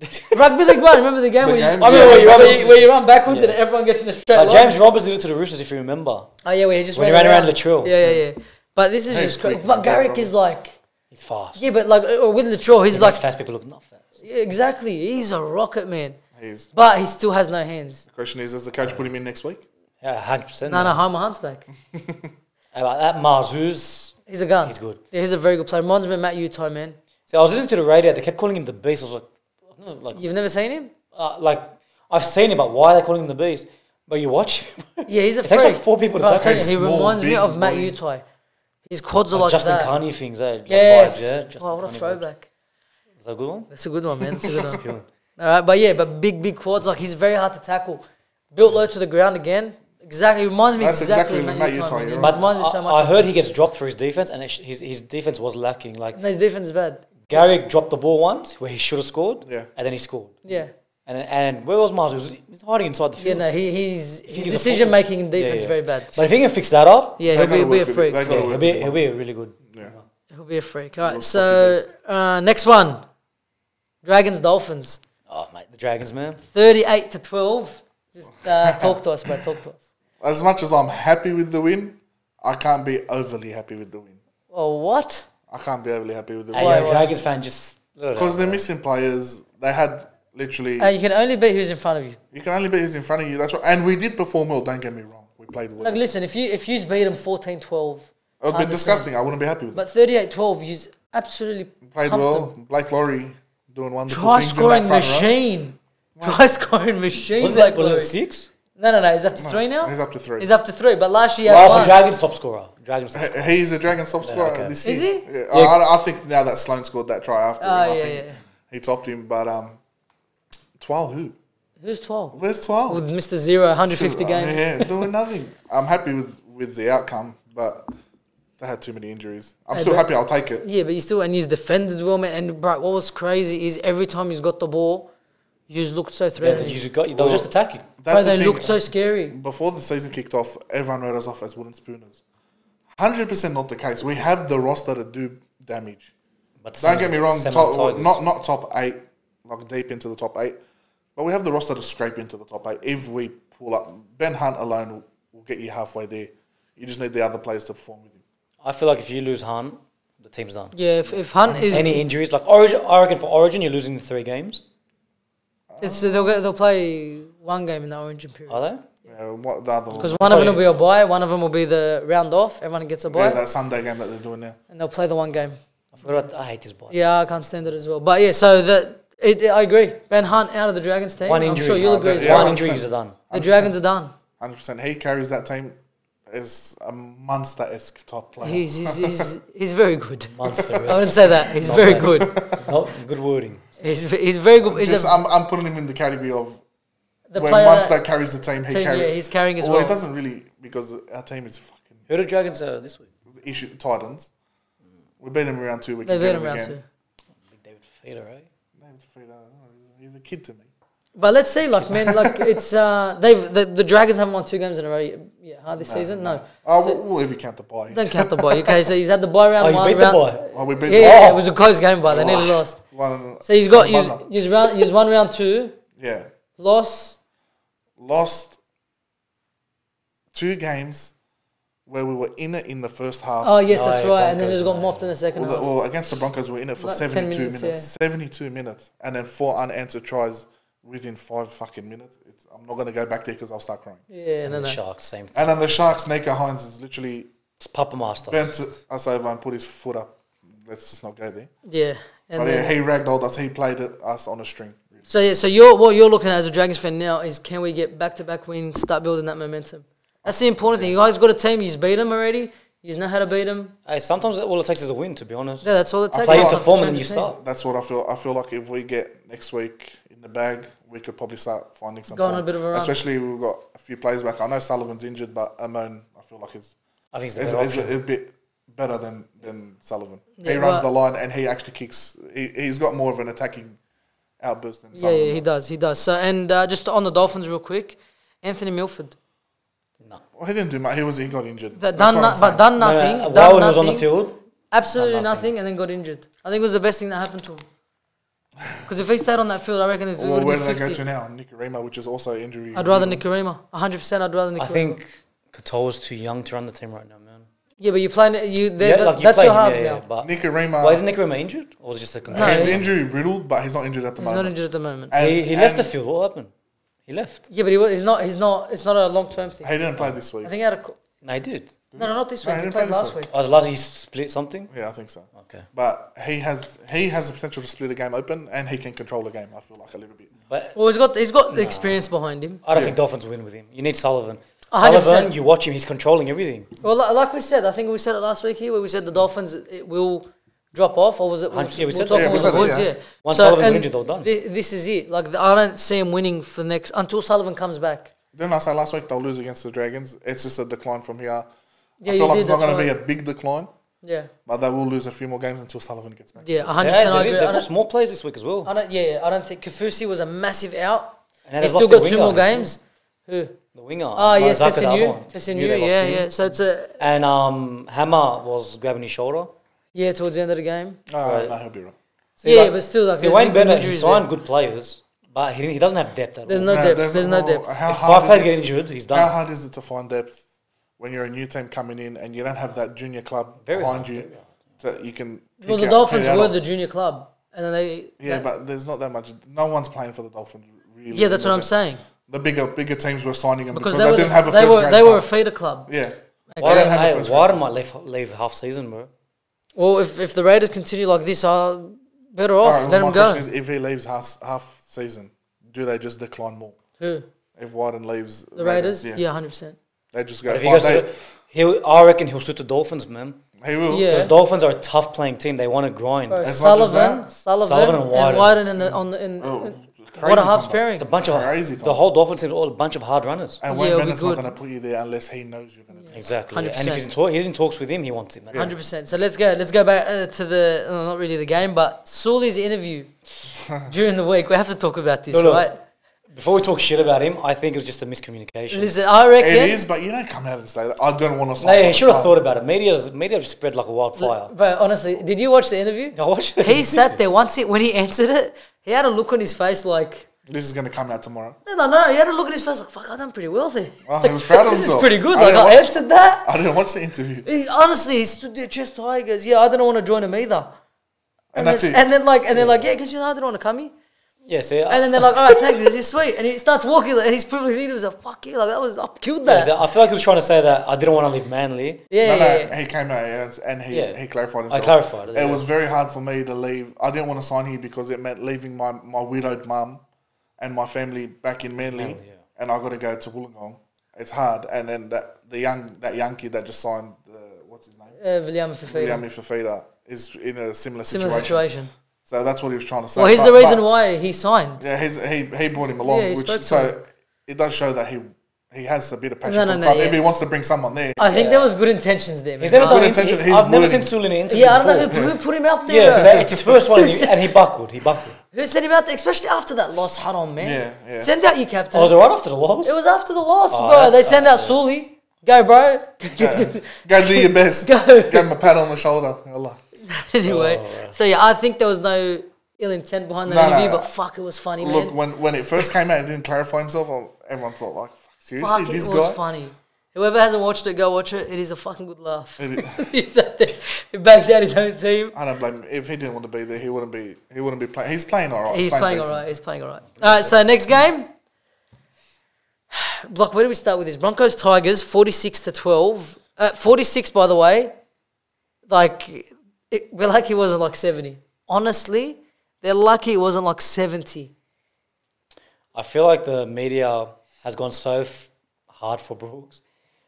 Rugby League One. Remember the game The where, game, you, I remember where you where, run- you, where you run backwards Yeah. and everyone gets in a straight But line. James Roberts did it to the Roosters, if you remember. Oh yeah, where he just When he ran, ran around Latrell. Yeah, yeah, yeah. But this is just crazy. quick. But Garrick is like, He's fast. yeah, but like uh, with Latrell, he's He like, fast people look not fast. yeah, exactly. He's a rocket man, He's, but he still has no hands. the question is, does the coach put him in next week? Yeah, 100%. No, no, Hymel Hunt's back. About that, Marzhew, He's a gun. he's good. Yeah, he's a very good player. Reminds me of Matt Utai, man. See, I was listening to the radio, they kept calling him the beast. I was like, I like, You've never seen him? uh, like I've seen him, but why are they calling him the beast? But you watch him. Yeah, he's a It takes like four people to But I'll tackle him. He reminds me of Matt body. Utai. His quads are Like like Justin that. Carney things, eh? Like Yes. vibes, yeah. Justin wow, what a Carney vibes. throwback. Is that a good one? That's a good one, man. That's a good one. Cool. All right, but yeah, but big, big quads. Like he's very hard to tackle. Built low to the ground again. Exactly, reminds me That's exactly, exactly of Matt Matt Utai, Utai. man. you're He right. But reminds me so I, much. I of heard he gets dropped for his defense, and it sh- his his defense was lacking. Like No, his defense is bad. Garrick dropped the ball once where he should have scored, Yeah. and then he scored. Yeah, And and where was Mars? He was, he was hiding inside the yeah. field. No, he, he's his decision making in defense yeah. very bad. But if he can fix that up, Yeah, he'll be, he'll be a work with it. freak. They yeah, gotta he'll be with he'll be really good. Yeah. He'll be a freak. All right, so uh, next one, Dragons Dolphins, Oh mate, the Dragons, man. thirty-eight to twelve. Just uh, talk to us, bro. Talk to us. As much as I'm happy with the win, I can't be overly happy with the win. Oh, what? I can't be overly happy with the Hey, win Why, yo. Dragons fan, just because they're missing players. They had literally. Uh, you can only beat who's in front of you. you can only beat who's in front of you. That's right. And we did perform well. Don't get me wrong. We played well. Like, listen, if you if you beat them 14-12, it would be disgusting. I wouldn't be happy with it. but 38-12, you absolutely Played well. them. Blake Lawrie doing wonderful Try things scoring in that front row. machine. Try scoring machine. was like it was it six? No, no, no. He's up to three now. He's up to three. He's up to three. But last year, Last had one. Dragons top scorer. Dragons. Top He- He's a Dragons top scorer okay. this year. Is he? Yeah, Yeah. I, I think now that Sloan scored that try after Oh, him, I think yeah. he topped him. But um, twelve who? Who's 12? Where's twelve? With Mr. Zero, 150 Still, uh, games. Yeah, doing nothing. I'm happy with, with the outcome, but they had too many injuries. I'm Hey, still happy. I'll take it. Yeah, but you still and he's defended well, man. And bro, what was crazy is every time he's got the ball, you just looked so Yeah, threatening. you just got. They were just attacking. bro, That's they the thing. looked so scary. Before the season kicked off, everyone wrote us off as wooden spooners. Hundred percent not the case. We have the roster to do damage. But Don't get me wrong. Top, Tigers. not not top eight, like deep into the top eight, but we have the roster to scrape into the top eight if we pull up. Ben Hunt alone will, will get you halfway there. You just need the other players to perform with him. I feel like if you lose Hunt, the team's done. Yeah, if, if Hunt is, Any injuries, like Origin, I reckon for Origin, you're losing the three games. It's, they'll get, they'll play one game in the origin period. Are they? Yeah, what the other one? Because one of them oh, will be a bye, one of them will be the round off. Everyone gets a bye, Yeah, that Sunday game that they're doing now. and they'll play the one game. I forgot. I hate this boy. Yeah, I can't stand it as well. But yeah, so that it, I agree. Ben Hunt out of the Dragons team. One I'm injury. sure you'll Oh, agree. that- as yeah, well. One 100%. injury, are done. The Dragons are done. Hundred percent. He carries that team as a monster esque top player. He's he's, he's, he's very good. Monster. I wouldn't say that. He's very good. Not good wording. He's, he's very good. He's Just, a, I'm, I'm putting him in the category of the when player Munster that, carries the team, he team, carries. yeah, he's carrying as well, well. it doesn't really because our team is fucking Who the Dragons are this week? The issue Titans. We beat him around two. We They can beat get him round again. two. Big David Feder, right? David Fifita, oh, he's- He's a kid to me. But let's see, like man, like it's uh they've the, the Dragons haven't won two games in a row yet, yeah, huh, this season. No, Oh, So- well, well, if you count the bye. don't count the bye. Okay, so he's had the bye round Oh, he's one. beat the round, boy. Oh, we beat Yeah, the yeah, oh, it was a close game, but they nearly lost. One. So he's got buzzer. use use round use one round two Yeah, Lost. lost two games where we were in it in the first half. Oh yes, No, that's yeah, right. And then Broncos, just got no. mopped in the second Well, the- half. well, against the Broncos, we were in it for Like 72 minutes, minutes. 72 minutes. And then four unanswered tries within five fucking minutes. It's, I'm not going to go back there because I'll start crying. Yeah, and no, The no. Sharks, same thing. And then the Sharks, Nicho Hynes is literally It's Papa Master. bent us over and put his foot up. Let's just not go there. Yeah, and but then, yeah, he ragdolled us. He played us on a string. so yeah, so you're what you're looking at as a Dragons fan now is can we get back to back wins, start building that momentum. That's the important thing. You guys got a team. You've beat them already. You know how to beat them. Hey, sometimes all it takes is a win, to be honest. Yeah, that's all it takes. Play feel into form and then you start. That's what I feel. I feel like if we get next week in the bag, we could probably start finding some Go on a bit of a run. Especially we've got a few players back. I know Sullivan's injured, but Amone, I feel like is I think it's the is, is a, a bit better than, than Sullivan. Yeah, he runs the line and he actually kicks. He, he's got more of an attacking outburst than Yeah, Sullivan. yeah, he does. He does. So and uh, just on the Dolphins, real quick, Anthony Milford. No. Well, he didn't do much. He was he got injured. That done, no, but done nothing. no, done while he nothing. was on the field, Absolutely nothing. nothing. and then got injured. I think it was the best thing that happened to him. Because if he stayed on that field, I reckon it Well, where have do been they go to now? Nikorima, which is also injury. I'd rather Nikorima. 100% I'd rather Nikorima. I think Katoa's too young to run the team right now, man. Yeah, but you're playing it. You, they're- Yeah, like you that's play your him, halves yeah, now. yeah, but Nikorima. why isn't Nikorima injured? Or was it just a No, he's he- injury riddled, but he's not injured at the He's not injured at the moment. And- he he left the field. What happened? He left. Yeah, but he, was, he's not. He's not. It's not a long term thing. He didn't play this week. I think he had a. co- No, he did. No, no, not this No, week. he he didn't played play this last week. I was oh, last he split something. Yeah, I think so. Okay, But he has he has the potential to split a game open, and he can control the game. I feel like a little bit. but Well, he's got. He's got the experience behind him. I don't Yeah. think Dolphins win with him. You need Sullivan. A hundred Sullivan, percent. you watch him. He's controlling everything. Well, like we said, I think we said it last week here, where we said the Dolphins it will drop off, or was it? Hundred- yeah, we said talking that. Yeah, we said it, boys, yeah. yeah. Once Sullivan got injured, they were done. thi- this is it. Like the, I don't see him winning for the next until Sullivan comes back. Didn't I say last week they'll lose against the Dragons? It's just a decline from here. Yeah, I feel you like did. it's not That's going to be a big decline, Yeah, but they will lose a few more games until Sullivan gets back. yeah, hundred Yeah, percent. I agree. They've lost don't, more players this week as well. I don't, yeah, yeah, I don't think Kaufusi was a massive out. And He's they've still got two more games. Who? The winger. Oh yes, Mazaka, the other Tesi Niu. one. Yeah, Tesi Niu. Yeah, yeah. So it's a And um, Hammer was grabbing his shoulder. yeah towards the end of the game. Oh, Right. no, he'll be right. See, yeah, like- but still, like See, Wayne Bennett, he signed there. good players, but he, he doesn't have depth at There's all. no depth. there's There's no well, depth. How if hard five players get injured, he's done. How hard is it to find depth when you're a new team coming in and you don't have that junior club Very behind hard, you that you can? pick Well, the out- Dolphins were the junior club, and then they. Yeah, but there's not that much. No one's playing for the Dolphins. Really. yeah, that's what I'm saying. The bigger bigger teams were signing him Because, because, they, they, didn't the, have a they first were grade they were a feeder club. Yeah. Okay. Why don't have a Hey, first Warden might leave, leave half season, bro. Well, if, if the Raiders continue like this, are better off. Alright, well, Let him go. is, if he leaves half, half season, do they just decline more? Who? If Wighton leaves The Raiders? yeah, Yeah, hundred percent. they just But go. if he Fine, goes to they, the, he'll, I reckon he'll suit the Dolphins, man. he will. Yeah. The Dolphins are a tough playing team. They want to grind. As much as Sullivan, Sullivan, Sullivan and and Wighton. Wighton in the on the in. Oh, in- crazy what a half combo. pairing. It's a bunch of Crazy the whole Dolphins team, all a bunch of hard runners. And Yeah, Wayne it'll Bennett's not good. going to put you there unless he knows you're going to. do it. Exactly. And if 100%. he's in, talk, he's in talks with him, he wants him. man. Hundred percent. So let's go. Let's go back uh, to the uh, not really the game, but Sully's interview during the week. We have to talk about this, No, no. right? Before we talk shit about him, I think it was just a miscommunication. Listen, I reckon. It is, but you don't come out and say that. I don't want to. No, he should have thought about it. Media, media just spread like a wildfire. But honestly, did you watch the interview? I watched it. He sat there once. It, when he answered it, he had a look on his face like, This is going to come out tomorrow. No, no, know he had a look at his face like, "Fuck, I done pretty well there." Oh, he was proud of this is himself. pretty good. I Like didn't I watch- answered that. I didn't watch the interview. He, honestly, he stood there, chest tigers. Yeah, I didn't want to join him either. And that's then, it. And then like, and then like, yeah, because you know I didn't want to come here. Yeah, see, And then they're like, all right, thank you, it's sweet. And he starts walking, and he's probably thinking to himself, fuck yeah, like that was, I killed I, that. I feel like he was trying to say that I didn't want to leave Manly. Yeah, no, yeah, no, yeah. he came out and- and he, Yeah. he clarified himself. I clarified it, It yeah. was very hard for me to leave. I didn't want to sign here because it meant leaving my, my widowed mum and my family back in Manly, Manly, yeah. and I got to go to Wollongong. It's hard. And then that the young that young kid that just signed, uh, what's his name, Uh, William Fafita. William Fafita, is in a similar, Similar situation. Situation. So that's what he was trying to say. Well, he's But- the reason but- why he signed. Yeah, he's, he he brought him along, Yeah, he which spoke to so him. it does show that he he has a bit of passion No, for no, the no, club. yeah. If he wants to bring someone there, I think there was good intentions there. He's man. never done Good it. intention, He, his I've never wording. seen Sul in an interview Yeah, I don't know who, who put him out there. Yeah, though. it's his first one, and he, and he buckled. He buckled. Who sent him out there, especially after that loss? Hard on, man. Yeah, yeah. Send out your captain. Oh, was it right after the loss? It was after the loss, Oh, bro. They that's- send out Sully. Go, bro. go, go do your best. Go. Give him a pat on the shoulder. Allah. anyway, Oh, so yeah, I think there was no ill intent behind the No, no, interview, no. but fuck, it was funny, Look, man. when when it first came out, it didn't clarify himself. Everyone thought like, fuck, seriously, Fuck, this it was funny. Whoever hasn't watched it, go watch it. It is a fucking good laugh. It- He's out there. He backs out his own team. I don't blame him. If he didn't want to be there, he wouldn't be. He wouldn't be playing. He's playing all right. He's playing all decent. right. He's playing all right. All right, so next game. Block, where do we start with this? Broncos Tigers, 46 to 12. Uh, 46, by the way. Like, it, we're lucky it wasn't like 70. Honestly, they're lucky it wasn't like 70. I feel like the media has gone so f- hard for Brooks.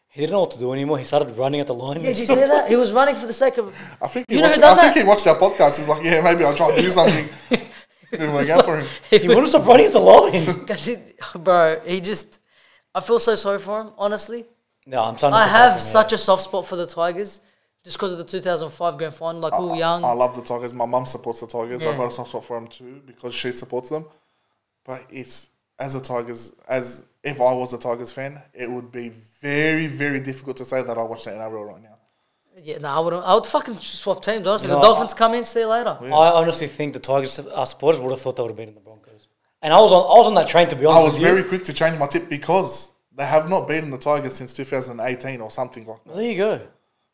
He didn't know what to do anymore. He started running at the line. Yeah, did you see that? He was running for the sake of. I think he You know watched. who I think he watched our podcast. He's like, yeah, maybe I'll try and do something. didn't work out for him. he wouldn't stop running at the line. Bro, he just. I feel so sorry for him, honestly. no, I'm starting. I have such a soft spot for the Tigers just because of the 2005 grand final. Like, we were young. I love the Tigers. My mum supports the Tigers. Yeah. I've got a soft spot for them too because she supports them. But it's as a Tigers, as if I was a Tigers fan, it would be very, very difficult to say that I watch the NRL right now. Yeah, no, I would I would fucking swap teams. Honestly, You know, the Dolphins come in, see you later. I honestly think the Tigers uh, supporters would have thought they would have been in the Broncos. And I was on, I was on that train to be honest I was with you. very quick to change my tip because they have not beaten the Tigers since 2018 or something like that. There you go.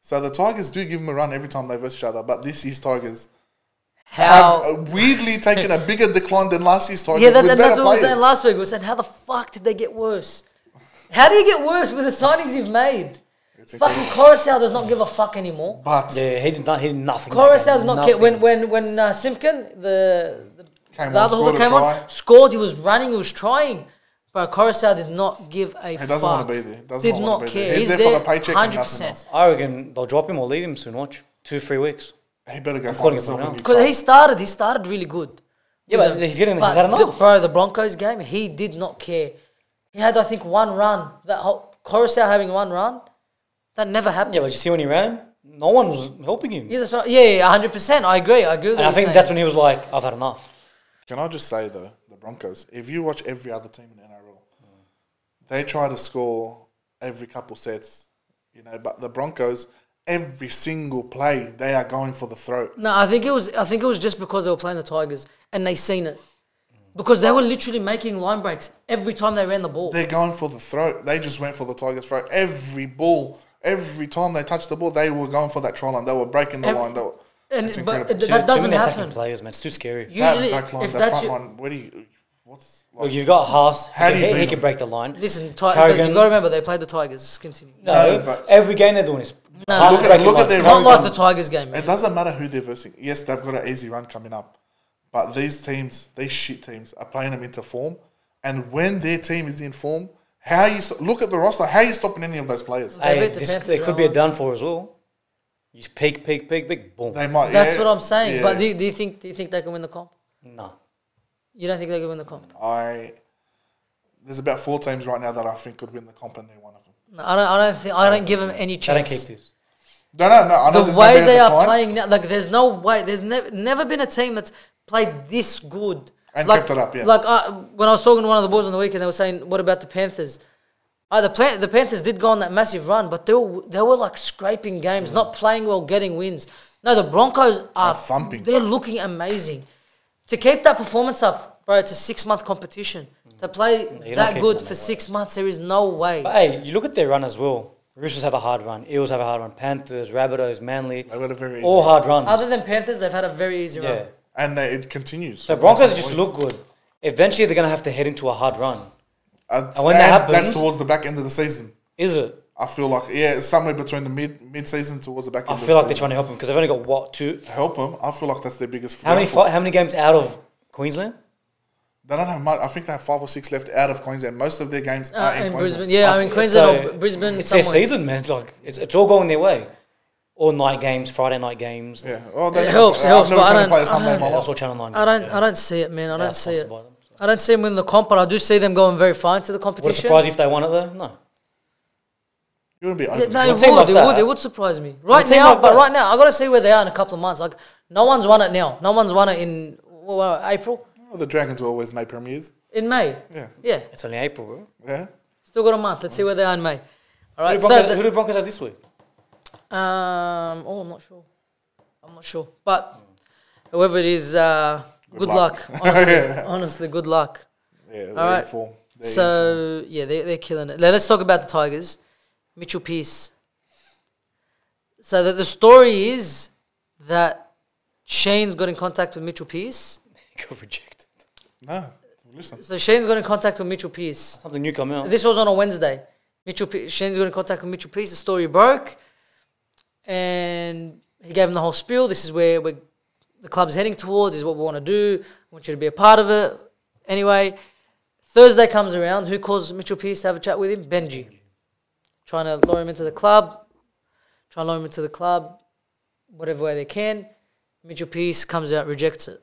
So the Tigers do give them a run every time they verse each other, but this year's Tigers How? have uh, weirdly taken a bigger decline than last year's Tigers yeah, that, with that, better that's what we were players. saying last week. We were saying, how the fuck did they get worse? How do you get worse with the signings you've made? It's Fucking incredible. Koroisau does not give a fuck anymore. But Yeah, he did not. He did nothing. Koroisau that does game. not care. When Nothing. when when uh, Simpkin, the the, Came the on, other scored hooker came try. on, scored. He was running. He was trying. But Koroisau did not give a he doesn't want to be there. Doesn't Did want not to be care. there. He's, He's there, there for the paycheck and 100%. nothing else. I reckon they'll drop him or leave him soon. Watch two, three weeks. He better go calling find himself a new Because club. he started, he started really good. Yeah, but them. he's getting. But he's had the- enough. bro, the Broncos game, he did not care. He had, I think, one run. That whole Koroisau having one run, that never happened. Yeah, but you see when he ran, no one was helping him. Yeah, that's right. yeah, yeah, hundred percent. I agree. I agree with and what I think saying. that's when he was like, "I've had enough." Can I just say though, the Broncos, if you watch every other team in the NRL, they try to score every couple sets, you know, but the Broncos, every single play, they are going for the throat. No, I think it was. I think it was just because they were playing the Tigers and they seen it, because they were literally making line breaks every time they ran the ball. They're going for the throat. They just went for the Tigers' throat. Every ball, every time they touched the ball, they were going for that try line. They were breaking the Ev- line. They were, and it's but incredible. th- that doesn't many happen. players, man. It's too scary. Usually, that back line, if that that's front your, line, where do you, what's, Well, like, you've got Haas. How He, do you he, he can break the line. listen, ti- but Carrigan- you got to remember they played the Tigers. Just continue. No, No, but- every game they're doing is. No, Haas look at- breaking look at lines. their Not like the Tigers game. It doesn't matter who they're versing. Yes, they've got an easy run coming up, but these teams, these shit teams, are playing them into form. And when their team is in form, how you st- look at the roster? How are you stopping any of those players? They Hey, this, Panthers it could be a done for as well. You just peak, peak, peak, peak, boom. They might. That's yeah, what I'm saying. yeah. But do, do you think do you think they can win the comp? no. You don't think they can win the comp? I there's about four teams right now that I think could win the comp, and they're one of them. No, I don't. I don't think. I don't give them any chance. I don't keep this. No, no, no. I know the way no they are decline, playing now, like there's no way. There's never never been a team that's played this good And like, kept it up, yeah. Like uh, when I was talking to one of the boys on the weekend, they were saying, "What about the Panthers?" Uh, the Pan- the Panthers did go on that massive run, but they were they were like scraping games, not playing well, getting wins. No, the Broncos are Are thumping. They're looking amazing. To keep that performance up bro, it's a six month competition. To play you're that good for that six months, there is no way. But hey, you look at their run as well. Roosters have a hard run. Eels have a hard run. Panthers, Rabbitohs, Manly, They got a very all easy- hard runs. Other than Panthers, they've had a very easy yeah. run. and uh, it continues. So Broncos just look good. Eventually, they're gonna have to head into a hard run. Uh, And when that happens, that's towards the back end of the season. Is it? I feel like yeah, it's somewhere between the mid mid season towards the back I feel of like the they're trying to help them because they've only got what two? help them. I feel like that's their biggest. How many downfall. fi- how many games out of Queensland? They don't have much. I think they have five or six left out of Queensland. Most of their games Uh, are in, in Queensland. Brisbane, yeah, I, I mean Queensland so or Brisbane. It's their season, man. It's like it's, it's all going their way. All night games, Friday night games. Yeah, well, It they, helps, it I've helps, never but I don't- play a I Sunday in my Yeah, life. Channel Nine. I don't, yeah. I don't see it, man. I They don't see it. them, so. I don't see them winning the comp, but I do see them going very far into the Would it competition. surprise if they won it though? No. You wouldn't be Yeah, no, it would, like it would, it would surprise me. Right now, like but that- right now, I got to see where they are in a couple of months. Like, no one's won it now. No one's won it in well, April, Well, the Dragons will always make premiers. in May. Yeah, Yeah, It's only April, bro. yeah. still got a month. Let's see where they are in May. All right. Who right, do so Broncos, the- who do Broncos have this week? Um, oh, I'm not sure. I'm not sure. But whoever it is, uh, good, luck. luck. Honestly, honestly, good luck. Yeah, All right. in form. They're. So yeah, they they're killing it. Now, let's talk about the Tigers. Mitchell Pearce. So that the story is that Sheens got in contact with Mitchell Pearce. Got rejected. no, listen. So Sheens got in contact with Mitchell Pearce. Something new come out. This was on a Wednesday. Mitchell Pe- Sheens got in contact with Mitchell Pearce. The story broke, and he gave him the whole spiel. This is where we the club's heading towards. This is what we want to do. I want you to be a part of it. Anyway, Thursday comes around. Who calls Mitchell Pearce to have a chat with him? Benji. Trying to lure him into the club. Trying to lure him into the club, whatever way they can. Mitchell Pearce comes out, rejects it.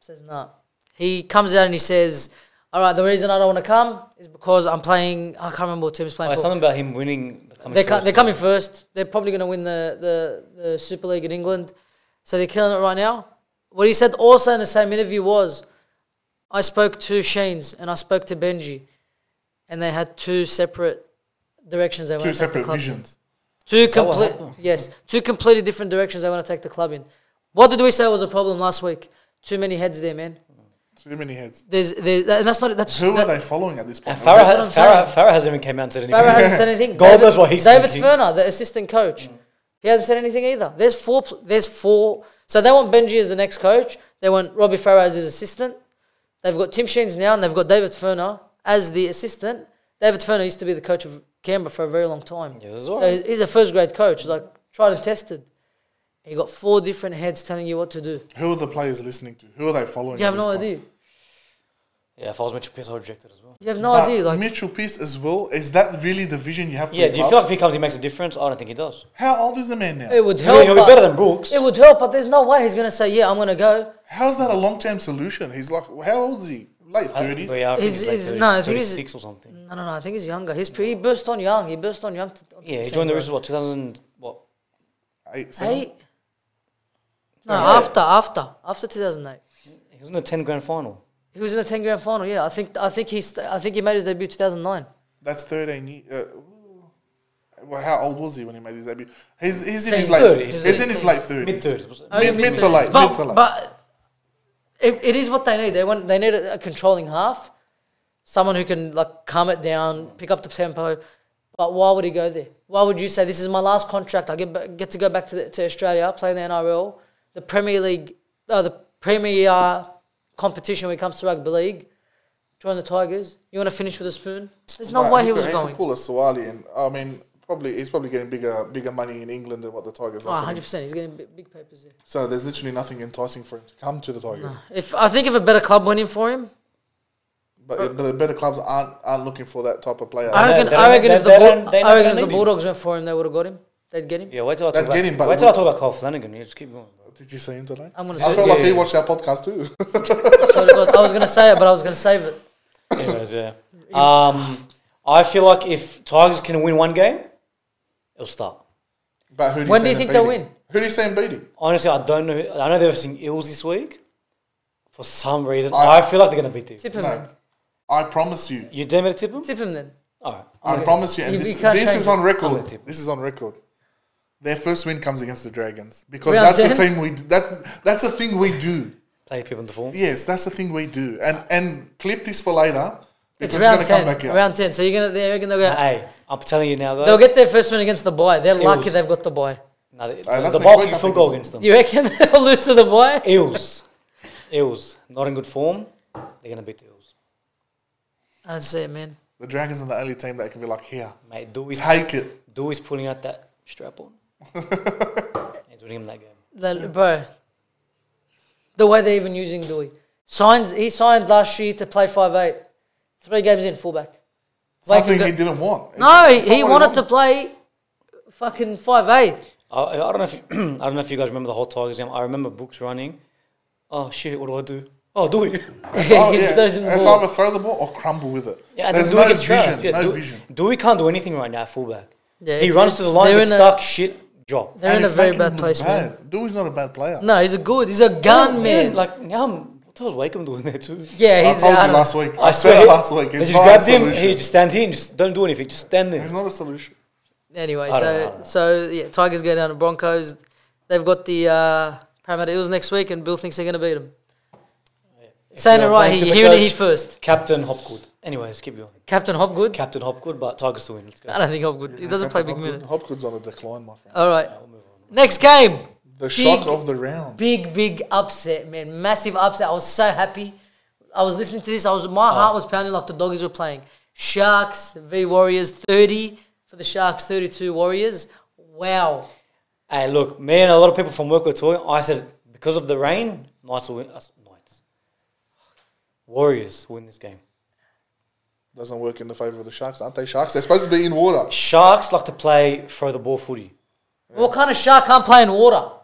Says no. He comes out and he says, "All right, the reason I don't want to come is because I'm playing. I can't remember what team he's playing Oh, for. something about him winning. They're, co- they're coming first. They're probably going to win the, the, the Super League in England. So they're killing it right now. What he said also in the same interview was, I spoke to Sheens and I spoke to Benji, and they had two separate directions they want Two to take the separate club in. visions. Two complete yes, two completely different directions they want to take the club in. What did we say was a problem last week? Too many heads there, man. Too many heads. There's, there's and that's not that's Who that, are they following at this point? And Farah, That's what I'm ha- Farah, saying. Farah hasn't even came out and said anything. Farah hasn't said anything. God David, knows what he's David thinking. Furner, the assistant coach, mm. he hasn't said anything either. There's four. There's four. So they want Benji as the next coach. They want Robbie Farah as his assistant. They've got Tim Sheens now, and they've got David Furner as the assistant. David Furner used to be the coach of Canberra for a very long time. Yeah, that's so he's- he's a first grade coach, like tried and tested. You got four different heads telling you what to do. Who are the players listening to? Who are they following? You have no point? idea. Yeah, if I was Mitchell Pearce, I would reject it as well. You have no But idea. Like Mitchell Pearce as well. Is that really the vision you have for Yeah, the do you club? feel like if he comes, he makes a difference? I don't think he does. How old is the man now? it would He'll, help. he'll be better than Brooks. It would help, but there's no way he's gonna say, "Yeah, I'm gonna go." How's that a long term solution? He's like, how old is he? Late thirties. yeah, I He's- he's, like no, I think he's- 36 or something. No, no, no. I think he's younger. He's pre- he burst on young. He burst on young. To, Yeah, he scene, joined the bro. Roosters, what, 2000, what? Eight, seven? Eight. No, Yeah. after after after 2008, He was in the 10 grand final. he was in the 10 grand final. Yeah, I think I think he's I think he made his debut 2009. That's thirteen years. Uh, well, how old was he when he made his debut? He's, he's in So his he's late. 30, He's, he's in his late thirties. Mid 30s, was it? Oh, yeah, Mid, mid to late. But, mid to late. but it, it is what they need. They want they need a, a controlling half, someone who can like calm it down, pick up the tempo. But why would he go there? Why would you say this is my last contract? I get get to go back to the, to Australia, play in the NRL, the Premier League, uh, the Premier competition when it comes to rugby league. Join the Tigers. You want to finish with a spoon? There's no But way he could- was going. pull a Swali, and I mean, probably he's probably getting bigger bigger money in England than what the Tigers Oh, are. 100 percent. He's getting big, big papers there. So there's literally nothing enticing for him to come to the Tigers. If I think if a better club went in for him, But, but the better clubs aren't aren't looking for that type of player. I reckon, I reckon if the Bull- don't- I reckon if the need him. Bulldogs went for him, they would have got him. They'd get him. Yeah, wait till I They'd talk about, get him, but wait till I we- talk about Carl Flanagan. You just keep going. Did you see him today? I'm gonna I say, felt yeah, like he yeah. watched our podcast too. God, I was gonna say it, but I was gonna save it. Anyways, yeah. Um, I feel like if Tigers can win one game, it'll start. but who do When do you think they'll win? Who do you see him beating? Honestly, I don't know. I know they've seen Eels this week. For some reason, I- I, feel like they're going to beat them. Tip him. No, Then. I promise you. You dare me to tip them? Tip him then. All right. I Okay. promise you, and You- this, you can't this is on record. This is on record. Their first win comes against the Dragons because Round that's the team we. That's that's the thing we do. Play people into form. Yes, that's the thing we do. And and clip this for later It's because round going to come ten. back out. Round ten. So you're gonna they reckon they'll go. Hey, I'm telling you now, guys. They'll get their first win against the boy. They're lucky Eels. they've got the boy. no, the, that's the next bulk week, I field goal against them. You reckon they'll lose to the boy? Eels. Eels. Not in good form. They're going to beat the Eels. I'd say, man. the Dragons are the only team that can be like, here, Mate, Dewey's, take it. Dewey's pulling out that strap on. He's winning him that game. The, bro, the way they're even using Dewey. Signs, he signed last year to play five eight. Three games in, fullback. Like, Something the- he didn't want. No, he, he not wanted to play fucking five eight. I, I don't know if you, I don't know if you guys remember the whole Tigers game. I remember Brooks running. Oh shit! What do I do? Oh, do it. It's, Yeah, all- yeah, throws him the it's either throw the ball or crumble with it. Yeah, There's Dewey no gets vision. Yeah, no Du- vision. Dewey can't do anything right now. at Fullback. Yeah, he it's- runs to the line, they're a- stuck. Shit, Job. They're And in a very bad them place, man. bad. Dewey's not a bad player. No, he's a good. He's a gun man. Like now, I'm, what the hell's Wakeham doing that too? yeah, I he's told you don't- last week. I, I said it last week. They It's just not a grabbed him. solution. He just stand here and just don't do anything. Just stand It's there. not a solution. Anyway, I don't know, I so know. so yeah, Tigers go down to Broncos. They've got the uh, Parramatta Eels next week, and Bill thinks they're going to beat them. Saying it right, playing he Supercoach- hearing it here first. Captain Hopgood. Anyways, keep going. Captain Hopgood. Captain Hopgood, but Tigers to win. Let's go. I don't think Hopgood. He doesn't play big Hopgood- minutes. Hopgood's on a decline, my friend. All right, next game. The Big- shock of the round. Big, big upset, man. Massive upset. I was so happy. I was listening to this. I was my heart was pounding like the doggies were playing. Sharks v Warriors, thirty for the Sharks, thirty-two Warriors. Wow. Hey, look, me and a lot of people from work were talking. I said because of the rain, Knights will win. Uh, Knights, Warriors win this game. Doesn't work in the favour of the Sharks, aren't they? Sharks. They're supposed to be in water. Sharks like to play throw the ball footy. What kind of shark can't play in water?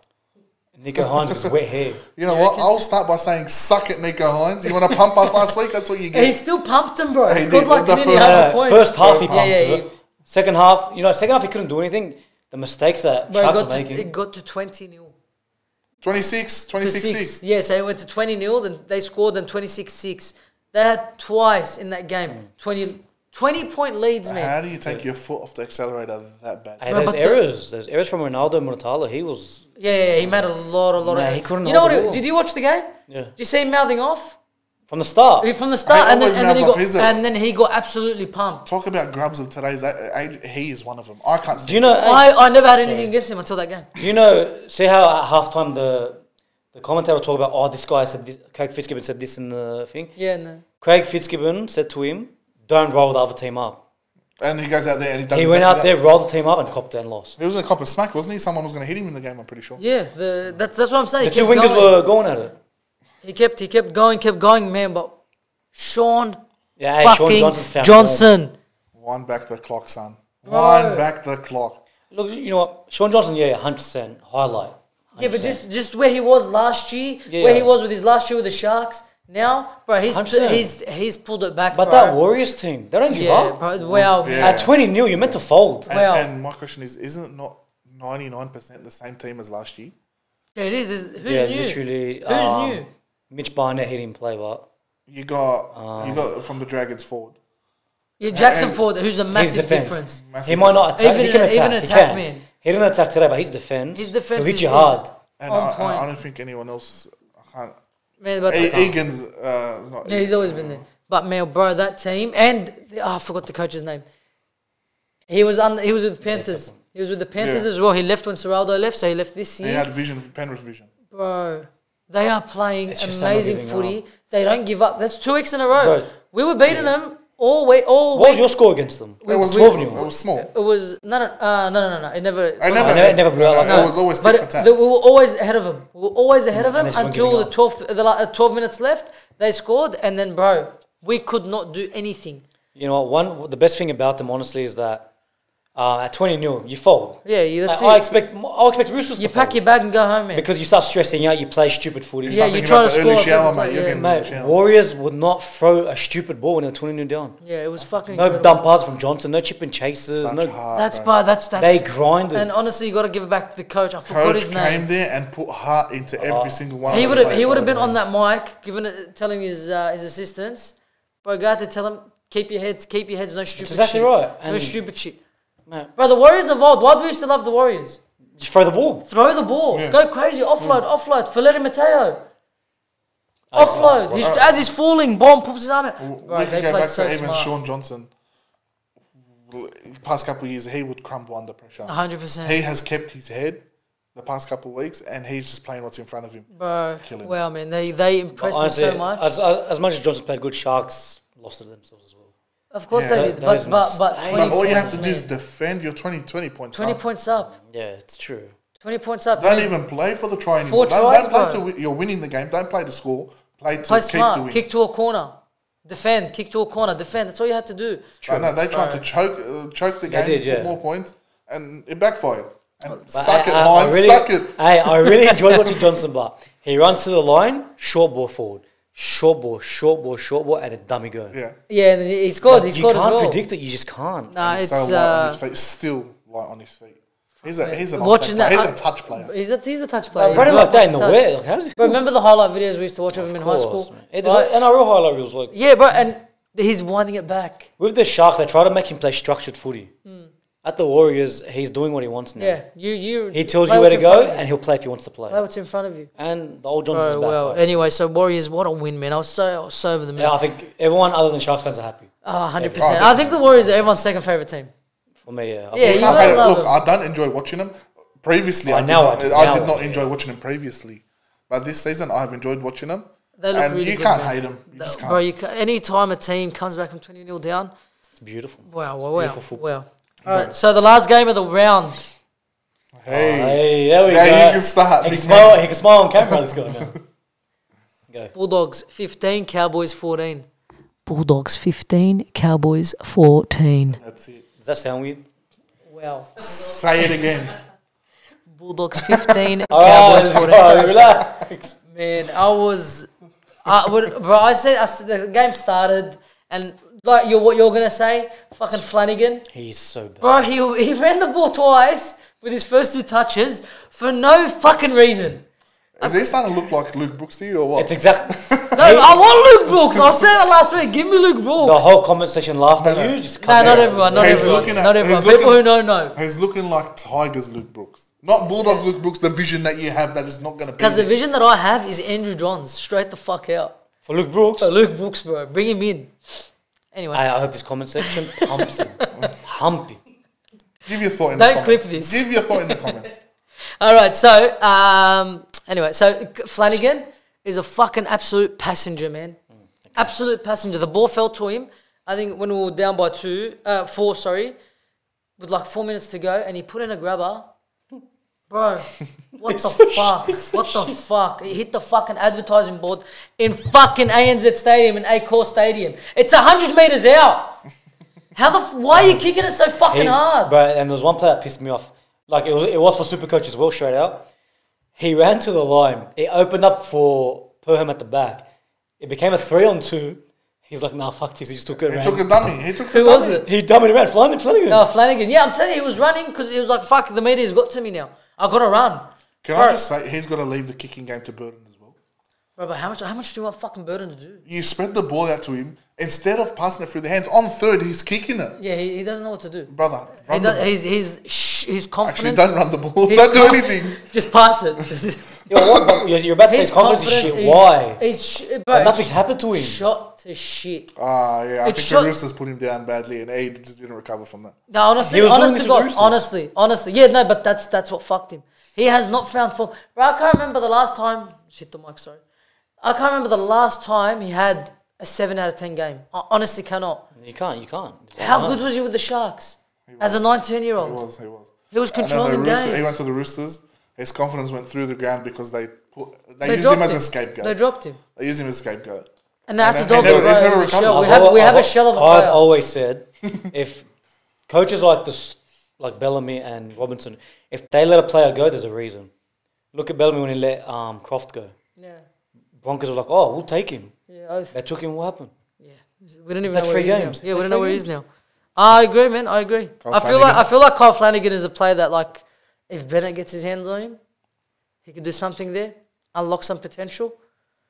Nicho Hynes with wet hair. You know what? I'll start by saying, "Suck it, Nicho Hynes. You want to pump us last week? That's what you get. He still pumped him, bro. He He scored did. like The nearly first- half a point. first half he pumped half. Yeah, yeah. Second half, you know, second half he couldn't do anything. The mistakes that Bro, it Sharks are got, to, making. it got to 20 0. 26, To 26, 6. 6. Yeah, so it went to 20 0, then they scored, then 26 6. They had twice in that game. Mm. 20, 20 point leads, man. How do you take your foot off the accelerator that bad? Hey, Bro, there's errors. There's errors from Ronaldo Mulitalo. He was Yeah, yeah, yeah, he made a lot, a lot Nah, of. he couldn't You know what? the. Did you watch the game? yeah Did you see him mouthing off from the start. from the start, and then, and then he mouths got off, is it? and then he got absolutely pumped. Talk about grubs of today's a- age. He is one of them. I can't. Do you know? I, I never had anything against him until that game. Do you know? See how at halftime the the commentator talk about oh this guy said this. Craig Fitzgibbon said this in the thing. Yeah, no. Craig Fitzgibbon said to him, "Don't roll the other team up." And he goes out there and he does. He went exactly out that. there, rolled the team up, and copped and lost. He was going to cop a smack, wasn't he? Someone was going to hit him in the game. I'm pretty sure. Yeah, the, that's that's what I'm saying. The He two kept wingers going. were going at it. He kept he kept going, kept going, man. But Shaun Yeah, hey, Shaun fucking Johnson's found Johnson. Wind back the clock, son. Bro. Wind back the clock. Look, you know what? Shaun Johnson, yeah, hundred percent highlight. Yeah, but just just where he was last year, Yeah. where he was with his last year with the Sharks. Now, bro, he's 100%. he's he's pulled it back. But bro. that Warriors team, they don't give yeah, up. bro. Wow, Yeah. At twenty 0 you're meant to fold. And, Well- and my question is, isn't it not 99% the same team as last year? yeah, it is. It's- Who's yeah, new? literally. Who's um, new? Mitch Barnett hit him play, but You got Um, you got from the Dragons forward. Yeah, Jackson and- Ford, who's a massive difference. Massive he might not attack. Even he can a- attack. even he attack, can. man. He didn't attack today, but he's defense. His defense He'll hit is- you hard. And On I, point. I, I don't think anyone else. I can't. Man, but E- Egan's. Uh, not, yeah, he's always been there. But man, bro, that team and oh, I forgot the coach's name. He was on. He was with the Panthers. He was with the Panthers Yeah. as well. He left when Ciraldo left, so he left this year. he year. had vision, Penrith vision. Bro, they are playing It's just they're not amazing giving footy. up. They don't give up. That's two weeks in a row. Bro. We were beating them all week. All What was week. your score against them? It was, twelve it was small. It was no, no, uh, no, no, no, no. It never. I never, I never- never blew out like It that. was always But tick for it- the- we were always ahead of them. We were always ahead of them And they just weren't until the 12th, the la- uh, 12 minutes left. They scored, and then, bro, we could not do anything. You know, what, one the best thing about them, honestly, is that uh, at twenty 0 you fold. Yeah, you, that's I, I expect I expect Roosters You to pack fold. your bag and go home, man. because you start stressing out. You play stupid footy. Yeah, you try about to the early score shower, every mate. play, You're yeah. Mate, early. Warriors would not throw a stupid ball when they're twenty 0 down. yeah, it was fucking. No incredible. dump passes from Johnson. No chip and chases. Such no. heart, That's bro. bad. That's that's. They grinded. And honestly, you got to give it back to the coach. I forgot Coach his came name. there and put heart into Oh. every single one. He of would have. He would have been on that mic, giving it, telling his uh, his assistants, bro, go out to tell him, keep your heads, keep your heads, no stupid exactly shit. right. No stupid shit. Mate, Bro, the Warriors of old. Why do we used to love the Warriors? just throw the ball. Throw the ball. Yeah. Go crazy. Offload, mm. offload. Filet Mateo. Offload. He's, as he's falling, bomb pops his arm out. we can go back so to even. Shaun Johnson. Past couple of years, he would crumble under pressure. 100%. He has kept his head the past couple of weeks, and he's just playing what's in front of him. Bro, Kill him. wow, man, they they impressed me so much. As, as, as much as Johnson played good, Sharks lost to themselves as well. Of course Yeah, they did, but but but But all you have to do is defend your 20, 20 points. 20 up. points up. Yeah, it's true. 20 points up. Don't man. even play for the try Four anymore. Don't, tries, don't play bro. to you're winning the game. Don't play to score. Play to Play keep smart. doing. Kick to a corner. Defend. Kick to a corner. Defend. That's all you had to do. I know they tried to choke uh, choke the They game, did, put yeah. more points, and it backfired. And suck I- it, I- I really- suck it. Hey, I really enjoyed watching Johnson, but he runs to the line, short ball forward, short ball, short ball, short ball, and a dummy go. Yeah. Yeah, and he he scored. But He you can't as well. predict it. You just can't. Nah, He's it's so light on uh, his feet. Still light on his feet. He's a he's an Watching watching that- He's I- a touch player. he's a he's a touch player. Like, running Grew like that in the watching touch. wet. Like, how's he? Bro, remember the highlight videos we used to watch of him in high school? course, man. It- Right? there's NRL highlight reels. Like Yeah, bro, and he's winding it back. with the Sharks, they try to make him play structured footy. At the Warriors, he's doing what he wants now. Yeah, you you. He tells you where to go, and he'll play if he wants to play. play what's in front of you. And the old Johnson's oh, Bro, back. well, right? anyway, so Warriors, what a win, man! I was so I was so over the moon. yeah, I think everyone other than Sharks fans are happy. Oh, 100%. I think the Warriors are everyone's second favorite team. For me, yeah. I Yeah, you I gotta love Look, him. I don't enjoy watching them. Previously, Oh, I did now not, I do. I did I not do. enjoy watching them previously, but this season I have enjoyed watching them. They look and really you good, can't man. hate him. You just can't. Bro, you ca any time a team comes back from 20 0 down, it's beautiful. wow, wow, wow. wow. All right, so the last game of the round. hey, oh, Hey, there we Yeah, go. you can start. He can smile. He can smile on camera. Let's go now. Go. Bulldogs 15, Cowboys 14. Bulldogs 15, Cowboys 14. that's it. Does that sound weird? Wow. Say it again. Bulldogs 15, Cowboys 14. go, Sorry, relax. Man, I was, I would, bro. I said, I said the game started, and like you're what you're gonna say, fucking Flanagan, He's so bad. bro. He he ran the ball twice with his first two touches for no fucking reason. Is he starting to look like Luke Brooks to you or what? It's exactly. No, I want Luke Brooks. I said it last week. Give me Luke Brooks. the whole comment section laughed at No, no. you. Just No, cut not it out. everyone. Not He's everyone. looking at- Not everyone. he's People who looking- know know. He's looking like Tigers Luke Brooks. Not Bulldogs Luke Brooks, the vision that you have that is not going to be. Because the vision that I have is Andrew Johns. Straight the fuck out. For Luke Brooks. So Luke Brooks, bro. Bring him in. Anyway. I, I hope this comment section humps him. Hump him. Give your thought in Don't the clip this. Give your thought in the comments. All right, so um, anyway, so Flanagan is a fucking absolute passenger, man. Absolute passenger. The ball fell to him. I think when we were down by two, uh, four, sorry, with like four minutes to go, and he put in a grabber. Bro, what the fuck? What the fuck? He hit the fucking advertising board in fucking ANZ Stadium in Accor Stadium. It's hundred meters out. How the? F- why are you kicking it so fucking He's- hard? Bro, and there was one player that pissed me off. Like it was, it was for Super Coach as well, straight out. He ran to the line. It opened up for Perham at the back. It became a three on two. He's like, nah, fuck this. He just took it He around. took a dummy. He took the Who was dummy. it? he dummied around. Flanagan. Flanagan. No, Flanagan. Yeah, I'm telling you, he was running because he was like, "Fuck, the media's got to me now. I gotta run." Can Bro. I just say, he's got to leave the kicking game to Burton as well. Bro, but how much? How much do you want fucking Burton to do? You spread the ball out to him. Instead of passing it through the hands, on third, he's kicking it. Yeah, he, he doesn't know what to do. Brother, He run the does, ball. he's he's sh- his Actually, confidence. don't run the ball. Don't do anything. Just pass it. Yo, what, what- you're, you're about to his say confidence is confidence. shit. is- Why? He's sh- bro, But nothing's happened to him. Shot to shit. Ah, yeah. I It's think shot- the Roosters put him down badly, and he just didn't recover from that. No, honestly, He was doing honest this to with God, Roosters. honestly, honestly, yeah, no, but that's that's what fucked him. He has not found form. Bro, I can't remember the last time. Shit, the mic, sorry. I can't remember the last time he had a seven out of ten game. I honestly cannot. You can't. You can't. How good was he with the Sharks as a 19 year old. He old? was, he was. He was And then the controlling Roosters, games. he went to the Roosters. His confidence went through the ground because they put, they, They used him dropped as a scapegoat. They dropped him. They used him as a scapegoat. And that's a And he dog. never- bro, he's never a recovered. shell. We I've have al- we have a I've- shell of a I've player. always said if coaches like this, like Bellamy and Robinson, if they let a player go, there's a reason. Look at Bellamy when he let um, Croft go. Yeah, Broncos were like, oh, we'll take him. yeah, oath. They took him. What happened? Yeah, we don't even Had know where three he is games. now. Yeah, we don't know where he is now. I agree, man. I agree. Kyle I feel like I feel like Kyle Flanagan is a player that like, if Bennett gets his hands on him, he could do something there, unlock some potential.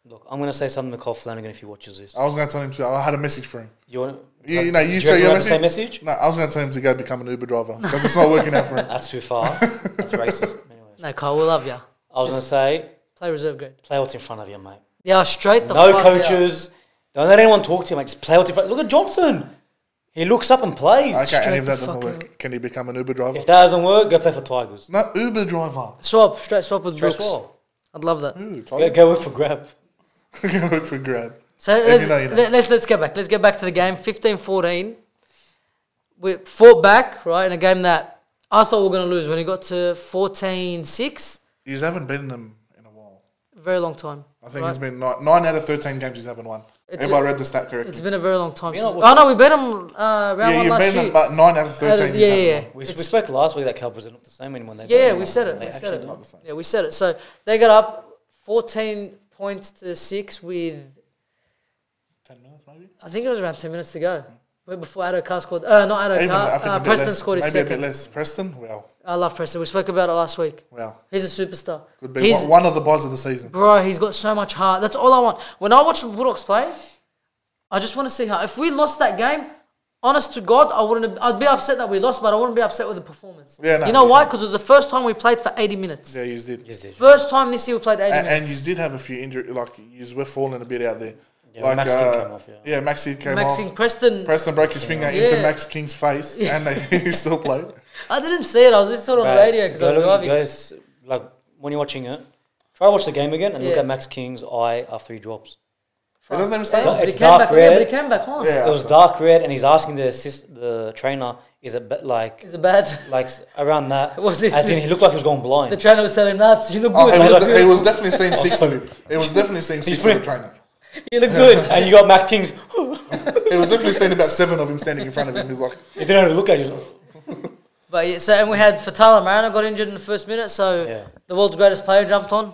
Look, I'm gonna say something to Cole Flanagan if he watches this. I was going to tell him to. I had a message for him. You want? You, you know, you do you say your we'll have the message. same message? No, I was going to tell him to go become an Uber driver because it's not working out for him. That's too far. That's racist. Anyways, No, Kyle, we love you. I was gonna say, Play reserve grade. play what's in front of you, mate. Yeah, straight the no fuck out. coaches. Don't let anyone talk to him. Like, just play out in front. Look at Johnson. He looks up and plays. Okay, and Straight if that doesn't fucking- work, can he become an Uber driver? If that doesn't work, go play for Tigers. no, Uber driver. Swap, straight swap with Straight Brooks. swap. I'd love that. Ooh, Go, Tiger. go work for Grab. Go work for Grab. So let's, you know, you know. let- let's let's get back. Let's get back to the game. 15-14. We fought back, right, in a game that I thought we were going to lose when it got to 14-6. He's haven't beaten them in a while. Very long time. I think right? it's been nine, nine out of 13 games he's haven't won. It's if a- I read the stat correctly. It's been a very long time. You Since, know oh no, we beat them uh, round yeah, one you've last beaten year. them, but nine out of Out 13 of- yeah, yeah, yeah. We, we spoke last week that Cowboys are not the same anymore. They Yeah, don't. we said it. They We said actually it. Not the same. Yeah, we said it. So they got up 14 points to six with 10 minutes maybe? I think it was around 10 minutes to go. Right before Addo-Carr scored. Uh, not Even, I Addo-Carr. think Uh, Preston less, scored his Maybe a bit second. less. Preston? Well, I love Preston. We spoke about it last week. well. He's a superstar. Could be He's, one, one of the boys of the season. Bro, he's got so much heart. That's all I want. When I watch the Bulldogs play, I just want to see how. If we lost that game, honest to God, I wouldn't. Have, I'd be upset that we lost, but I wouldn't be upset with the performance. Yeah, no, you know yeah. why? Because it was the first time we played for 80 minutes. Yeah, you did. Yes, did. First time this year we played 80 And, and minutes. you did have a few injuries, like, you were falling a bit out there. Yeah, like, Max King uh, came off, yeah. yeah, Maxi came Maxine off. Preston. Preston broke his finger into Yeah. Max King's face, and they, he still played. I didn't see it. I was just on the Right. radio because I was look- driving. Guys, like when you're watching it, try to watch the game again and look at Max King's eye after he drops. It doesn't even Yeah, start. but he It's came dark back. Yeah, red. but he came back on. Yeah, It was dark red, and he's asking the assist, the trainer, is it be- like Is it bad? like around that? Was it- As in, he looked like he was going blind. The trainer was telling him that you look Oh, good. it, man. was, it was definitely seeing six of him. It was definitely seeing six of the trainer. You look good. and you got Max King's. It was definitely seeing about seven of him standing in front of him. He's like, he didn't know how to look at you. But yeah, so and we had Faitala-Mariner got injured in the first minute, so Yeah. the world's greatest player jumped on.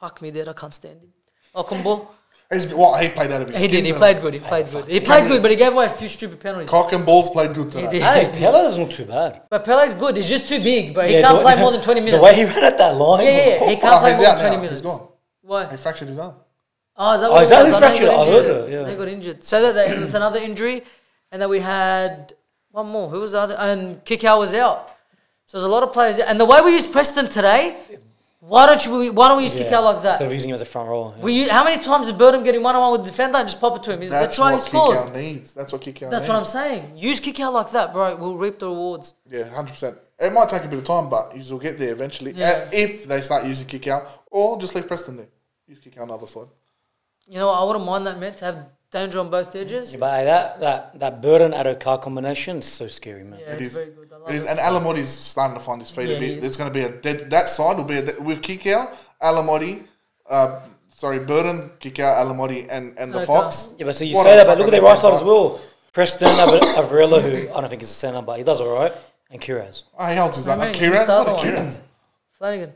Fuck me, dude, I can't stand him. Okumbo, he's, what, he played out of his he skin. did. He didn't played good. He played good. He played good, but he gave away a few stupid penalties. Cock and balls played good He today. did. Hey, Pella doesn't look too bad. But Pele's good. He's just too big, but he Yeah, can't the- play more than twenty minutes. The way he ran at that line. yeah, yeah, was- he can't Oh, play more than twenty now. minutes. He's gone. Why? He fractured his arm. Oh, is that Oh, what is it that was? his I know he fracture? got I heard injured. it, yeah. He got injured. So that, that it's another injury, and then we had one more. Who was the other? And Kikau was out. So there's a lot of players. out. And the way we use Preston today, why don't you? Why don't we use Yeah, Kikau like that? Instead of using him as a front row. yeah. We use, how many times did Birdham get in one on one with the defender and just pop it to him? He's, That's that's what scored. Kikau needs. That's what Kikau That's needs. what I'm saying. Use Kikau like that, bro. We'll reap the rewards. Yeah, hundred percent. It might take a bit of time, but you'll get there eventually. Yeah. Uh, if they start using Kikau, or just leave Preston there. Use Kikau on the other side. You know, I wouldn't mind that, man. To have danger on both edges. Yeah, but hey, that that that Burton Addo-Carr combination is so scary, man. Yeah, It it's is. very good. It is, it. and Alamoti's starting to find his feet Yeah, a bit. is. There's going to be a dead, that side will be a de- with kick out, Alamoti, uh, sorry, Burton, kick out, Alamoti, and and the Fox. Yeah, but so you What say that, but look at their right side as well. Preston Av- Averillo, who I don't think is a centre, but he does all right, and Kiraz. Oh, he holds his I own. mean, Kiraz, what other a one? Kiraz. Flanagan.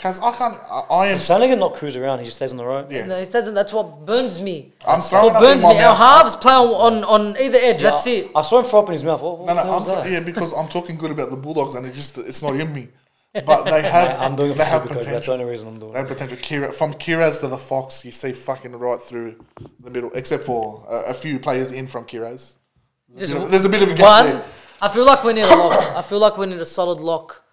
Because I can't. I, I am. Flanagan not cruise around; he just stays on the road. Yeah. No, it doesn't. That's what burns me. I'm What throwing up burns in my me. Our halves play on, on, on either edge. That's Yeah, it. I saw him throw up in his mouth. What, what No, no, I'm was that? th- yeah, because I'm talking good about the Bulldogs, and it just it's not in me. But they have. I'm doing it they have Supercoach. That's the only reason I'm doing They have it. potential. Kira, from Kiraz to the Fox, you see fucking right through the middle, except for uh, a few players in from Kiraz. There's, a bit of- there's a bit of a gap One, there. I feel like we need a lock. I feel like we need a solid lock.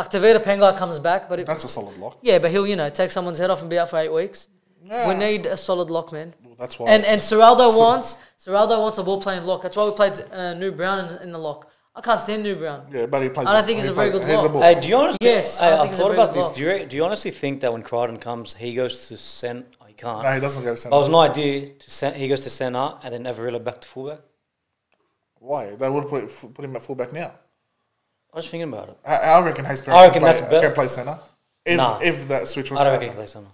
Like Tevita Pangai comes back, but it, That's a solid lock. yeah, but he'll you know take someone's head off and be out for eight weeks. Yeah. We need a solid lock, man. Well, that's why. And and Ciraldo wants Ciraldo wants a ball playing lock. That's why we played uh, New Brown in, in the lock. I can't stand New Brown. yeah, but he plays. I don't think he he's a very plays- good he's a lock. ball. Hey, do you honestly? Yes, I hey, think I've it's a thought very about good this. lock. Do you, do you honestly think that when Crichton comes, he goes to centre? Oh, he can't. no, he doesn't go to That centre. was an idea to cent- He goes to centre and then Averillo back to fullback. Why? They would put, it, put him at fullback now. I was thinking about it. I, I reckon Hayes Perry I can reckon play, better. can play centre. If, Nah. if that switch was I don't reckon he happen. plays centre.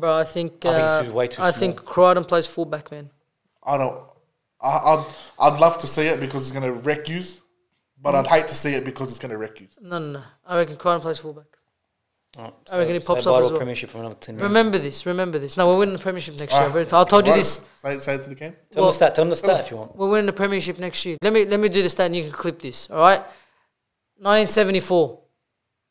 Bro, I think I think uh, he's too- way too I small. think Crichton plays fullback, man. I don't. I, I'd, I'd love to see it because it's going to wreck you, but I'd hate to see it because it's going to wreck you. No, no, no. I reckon Crichton plays fullback. Alright, I reckon he pops bye off as a well. Premiership for another ten years. Remember this. Remember this. No, we're winning the premiership next year. Ah, I've already- I told you right, this. Say, say it to the camp. Tell Well- them the stat. Tell them the stat if you want. We're winning the premiership next year. Let me let me do the stat and you can clip this. All right. 1974,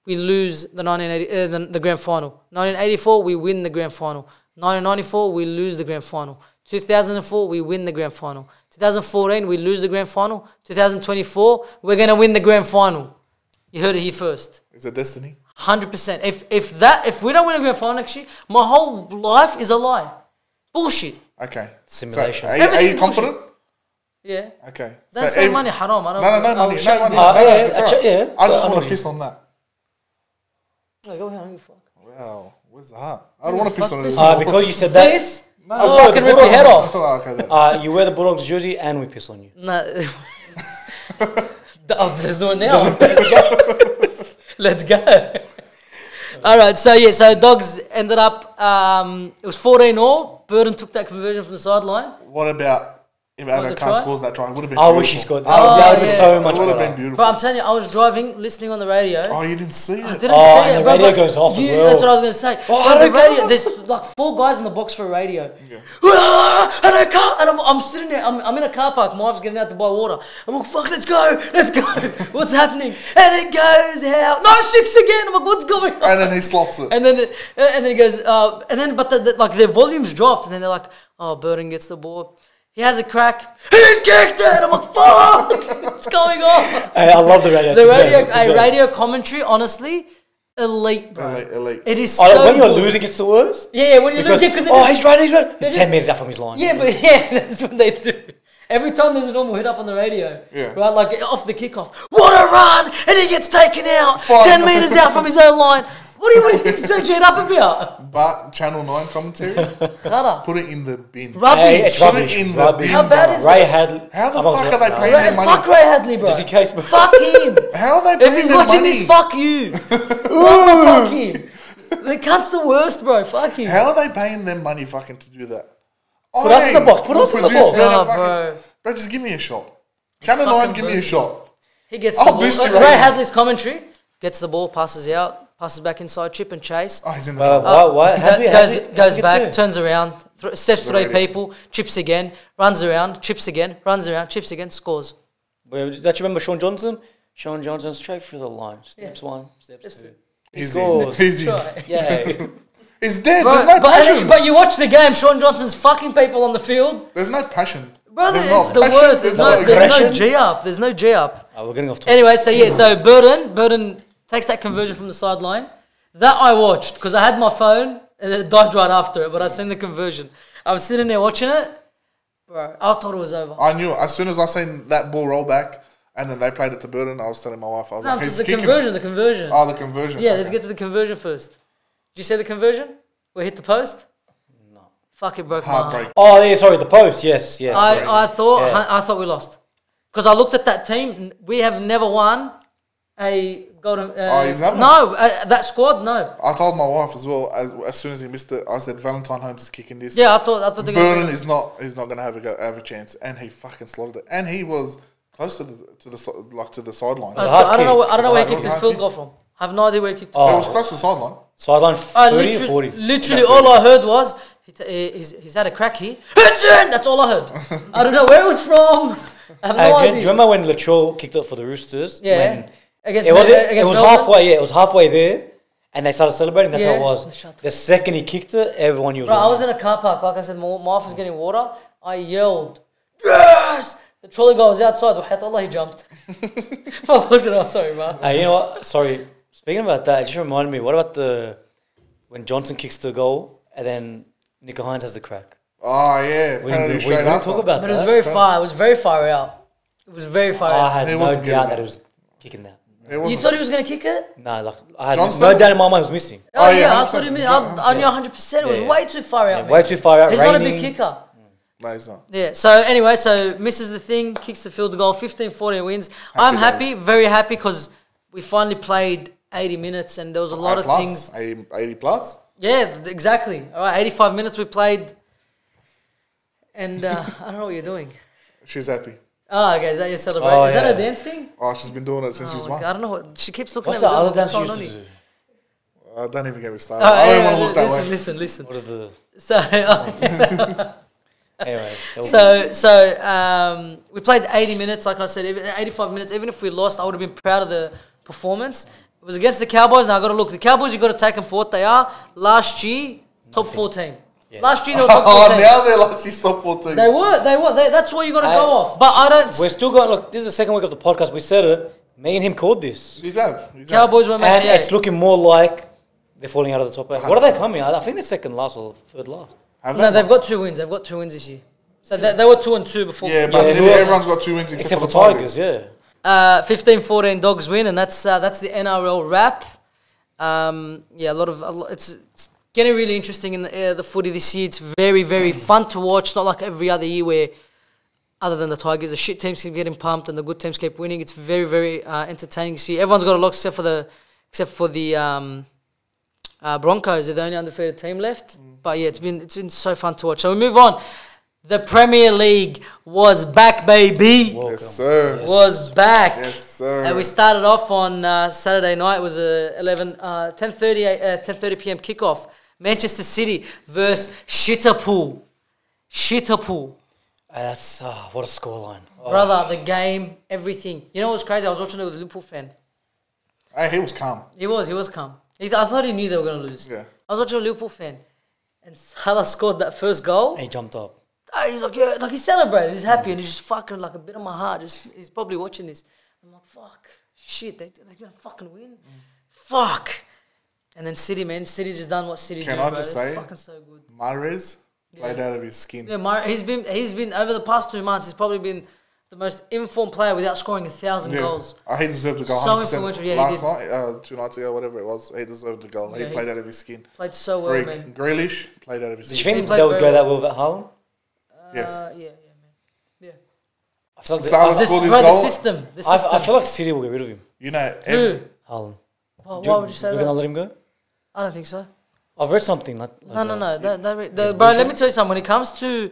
we lose the 1980 uh, the, the grand final. 1984, we win the grand final. 1994, we lose the grand final. 2004, we win the grand final. 2014, we lose the grand final. 2024, we're gonna win the grand final. You heard it here first. Is it destiny? Hundred percent. If if that if we don't win a grand final next year, my whole life is a lie. Bullshit. Okay. Simulation. So, are, you- are you Everything's confident? Yeah. Okay. Don't so say ev- money haram. I don't. No, no, no money. No you money. the- Uh, no, yeah, no, yeah, it's actu- yeah, I just want with to piss on that. No, go ahead. I don't give a fuck. Wow. Where's the heart? I don't want to piss on this this. Uh, because you said that. This? No, I'll no, fucking rip your head off. Oh, okay, then. Uh, you wear the Bulldogs jersey and we piss on you. No. oh, let's do it now. let's go. All right. So yeah. So dogs ended up. Um, it was 14 all. Burton took that conversion from the sideline. What about if Addo-Carr try? scores that try? It would have been. I wish he scored that. Oh, that yeah. was so It would have been beautiful. But I'm telling you, I was driving, listening on the radio. Oh, you didn't see I it. didn't Oh, say and it, the bro. radio goes off as well. That's what I was gonna say. Oh, Bro, the radio, there's like four guys in the box for a radio. Yeah. Ah, hello, car. And I'm, I'm sitting there. I'm, I'm in a car park. My wife's getting out to buy water. I'm like, fuck, let's go, let's go. What's happening? And it goes out. No, six again. I'm like, what's going on? And then he slots it. And then, it- and then he goes, uh, and then, but the, the, like their volumes dropped, and then they're like, oh, Burton gets the ball. He has a crack. He's kicked it. I'm like, fuck, what's going on? Hey, I love the radio. The radio, best, it's the a radio commentary, honestly, elite, bro. Elite, elite. It is Oh, so when you're good. losing, it's the worst. Yeah, yeah, when you're Because, lose, because oh, he's right, he's right. they It's just- 10 metres out from his line. Yeah, but yeah, that's what they do. Every time there's a normal hit up on the radio, Yeah. right, like off the kickoff, what a run, and he gets taken out, Fuck. ten meters out from his own line. What do you, what do you think so jet up about? But Channel 9 commentary, Nada. put it in the bin. Rubbish. Hey, it's Put it in the rubbish. bin, How bad brother. is Ray Hadley. How the I'm fuck are they paying Ray, their money? fuck Ray Hadley, bro. Just in case. bro. Fuck him. How are they if paying he's their watching money? this, fuck you. Fuck him. The cunt's the worst, bro. Fuck him. How are they paying them money fucking to do that? Put us in the box, put us in the box. better Oh, fucking- bro. Bro, just give me a shot. Channel Fucking 9, give me a boost. shot. He gets I'll the ball. boost you Ray right. Hadley's commentary gets the ball, passes out, passes back inside, chip and chase. Oh, he's in the Well, trouble. why? Why? Go- Hadley, goes Hadley- goes back, get turns around, th- steps three people, chips again, runs around, chips again, runs around, chips again, scores. Well, Don't you remember Shaun Johnson? Shaun Johnson straight through the line. Steps one, steps Steps two. two. He He's in. scores. He's in. Yeah. He's dead. Bro, There's no but, passion. but you watch the game, Shaun Johnson's fucking people on the field. There's no passion. Brother, There's it's the passion, worst. There's, no, there's no aggression. G up. There's no G up. oh, we're getting off topic. Anyway, so yeah, so Burton, Burton takes that conversion from the sideline. That I watched because I had my phone and it died right after it, but I seen the conversion. I was sitting there watching it, bro. I thought it was over. I knew as soon as I seen that ball roll back and then they played it to Burton, I was telling my wife, I was No, like, he's the kicking. conversion, the conversion. Oh, the conversion. Yeah, Okay. let's get to the conversion first. Did you see the conversion? We hit the post? No. Fuck it broke my heart. Heartbreak. Oh, yeah, sorry, the post. Yes, yes. sorry. I, I thought Yeah. I, I thought we lost. Because I looked at that team, we have never won a golden. Uh, Oh, he's never? No, uh, that squad, no. I told my wife as well, as, as soon as he missed it, I said, Valentine Holmes is kicking this. Yeah, I thought I thought they were Burton gonna is not. He's not going to have a go, have a chance, and he fucking slaughtered it. And he was close to the to the like to the sideline. I, a still- I don't know. where- I don't know where he kicked a his hard field goal from. I have no idea where he kicked. Oh. It was close to the sideline. Sideline I 30 or literally, 40. literally Yeah, all I heard was he t- he's, he's had a crack here. That's all I heard. I don't know where it was from. I have no Hey, do, you, idea. do you remember when Latrell kicked it for the Roosters? Yeah. When Against it was, it, against it was halfway, yeah, it was halfway there, and they started celebrating. That's yeah. how it was. The second he kicked it, everyone knew. Bro, I was in a car park. Like I said, my, my getting water. I yelled, "Yes!" The trolley guy was outside. Allah, he jumped. I looked at him. Sorry, bro. Uh, you know what? Sorry. Speaking about that, it just reminded me. What about the when Johnson kicks the goal and then Nicho Hynes has the crack? Oh yeah, we, we, we talk about but that. But it was very far. It was very far out. It was very far. I out. had no doubt that it was kicking that. It You thought he was going to kick it? No, like I had Johnston? no doubt in my mind it was missing. Oh, Oh, yeah, yeah, I thought he 100%. I, I knew 100%. It was Yeah. way too far out. Yeah, man. way too far out. He's not a big raining. kicker. No, he's not. Yeah, so anyway, so misses the thing, kicks the field goal, 15 14 wins. I'm days. happy, very happy because we finally played 80 minutes and there was a lot A of plus, things. 80, 80 plus. Yeah, th- exactly. All right, 85 minutes we played. And uh, I don't know what you're doing. She's happy. Oh, okay, is that your celebration? Oh, is that a dance thing? Oh, she's been doing it since Oh, she's my one. God, I don't know what. She keeps looking What's at the other What's dance you used on to do? Uh, don't even get me started. Oh, I don't yeah, want to look that listen, way. listen, listen. What is the? So, Anyways. that was- so, so um, we played 80 minutes. Like I said, even 85 minutes. Even if we lost, I would have been proud of the performance. It was against the Cowboys. Now I got to look. The Cowboys, you got to take them for what they are. Last year, top 14. Yeah. Last year they were top Oh, 14. now they're last she's top 14. They were. They were. They, that's what you got to I- go off. But I don't. We're still going. Look, this is the second week of the podcast. We said it. Me and him called this. He's have. He's have. Cowboys won't And the it's looking more like they're falling out of the top eight. What are they coming? I I think they're second last or third last. Have No, they've got two wins. They've got two wins this year. So they, they were two and two before. Yeah, but Yeah, nearly who- everyone's got two wins except, Except for for the Tigers. Tigers, yeah. Uh, 15-14 dogs win, and that's uh, that's the NRL wrap. Um, yeah, a lot of a lot, it's, it's getting really interesting in the uh, the footy this year. It's very very fun to watch. Not like every other year where, other than the Tigers, the shit teams keep getting pumped and the good teams keep winning. It's very very uh, entertaining to see. Everyone's got a lock except for the except for the um, uh, Broncos. They're the only undefeated team left. But yeah, it's been it's been so fun to watch. So we move on. The Premier League was back, baby Welcome. Yes, sir. was back. Yes, sir. And we started off on uh, Saturday night. It was a 11, uh, 10.30, uh, 10.30 p.m. kickoff. Manchester City versus Shitterpool. Shitterpool. Uh, that's uh, what a scoreline. Oh, Brother, the game, everything. You know what's crazy? I was watching it with a Liverpool fan. Hey, he was calm. He was, he was calm. He, I thought he knew they were going to lose. Yeah. I was watching a Liverpool fan. And Salah scored that first goal. And He jumped up. Ah, he's like, yeah, like he celebrated, he's happy, and he's just fucking like a bit of my heart. Just he's probably watching this. I'm like, fuck, shit, they they're gonna fucking win. Fuck. And then City, man, City just done what City Can do, I bro. just They're say- fucking so good. Mahrez played out of his skin. Yeah, Mar- he's been he's been over the past two months. He's probably been the most informed player without scoring a thousand Yeah. goals. Uh, he deserved to go So 100% influential, yeah, last night, uh, two nights ago, whatever it was. He deserved to go. Yeah, he he- played out of his skin. Played so well, Freak. man. Grealish played out of his Did you think played they would go that well. well with Haaland? Yes. Uh, yeah, yeah, man. Yeah. I feel like, Salah This, scored his bro, goal. the system. The I, system. I feel like City will get rid of him. You know, Who? every, Haaland. Why, why would you say You're that? gonna let him go? I don't think so. I've read something. Like, No, no, no. Don't, don't. The, bro, let me tell you something. When it comes to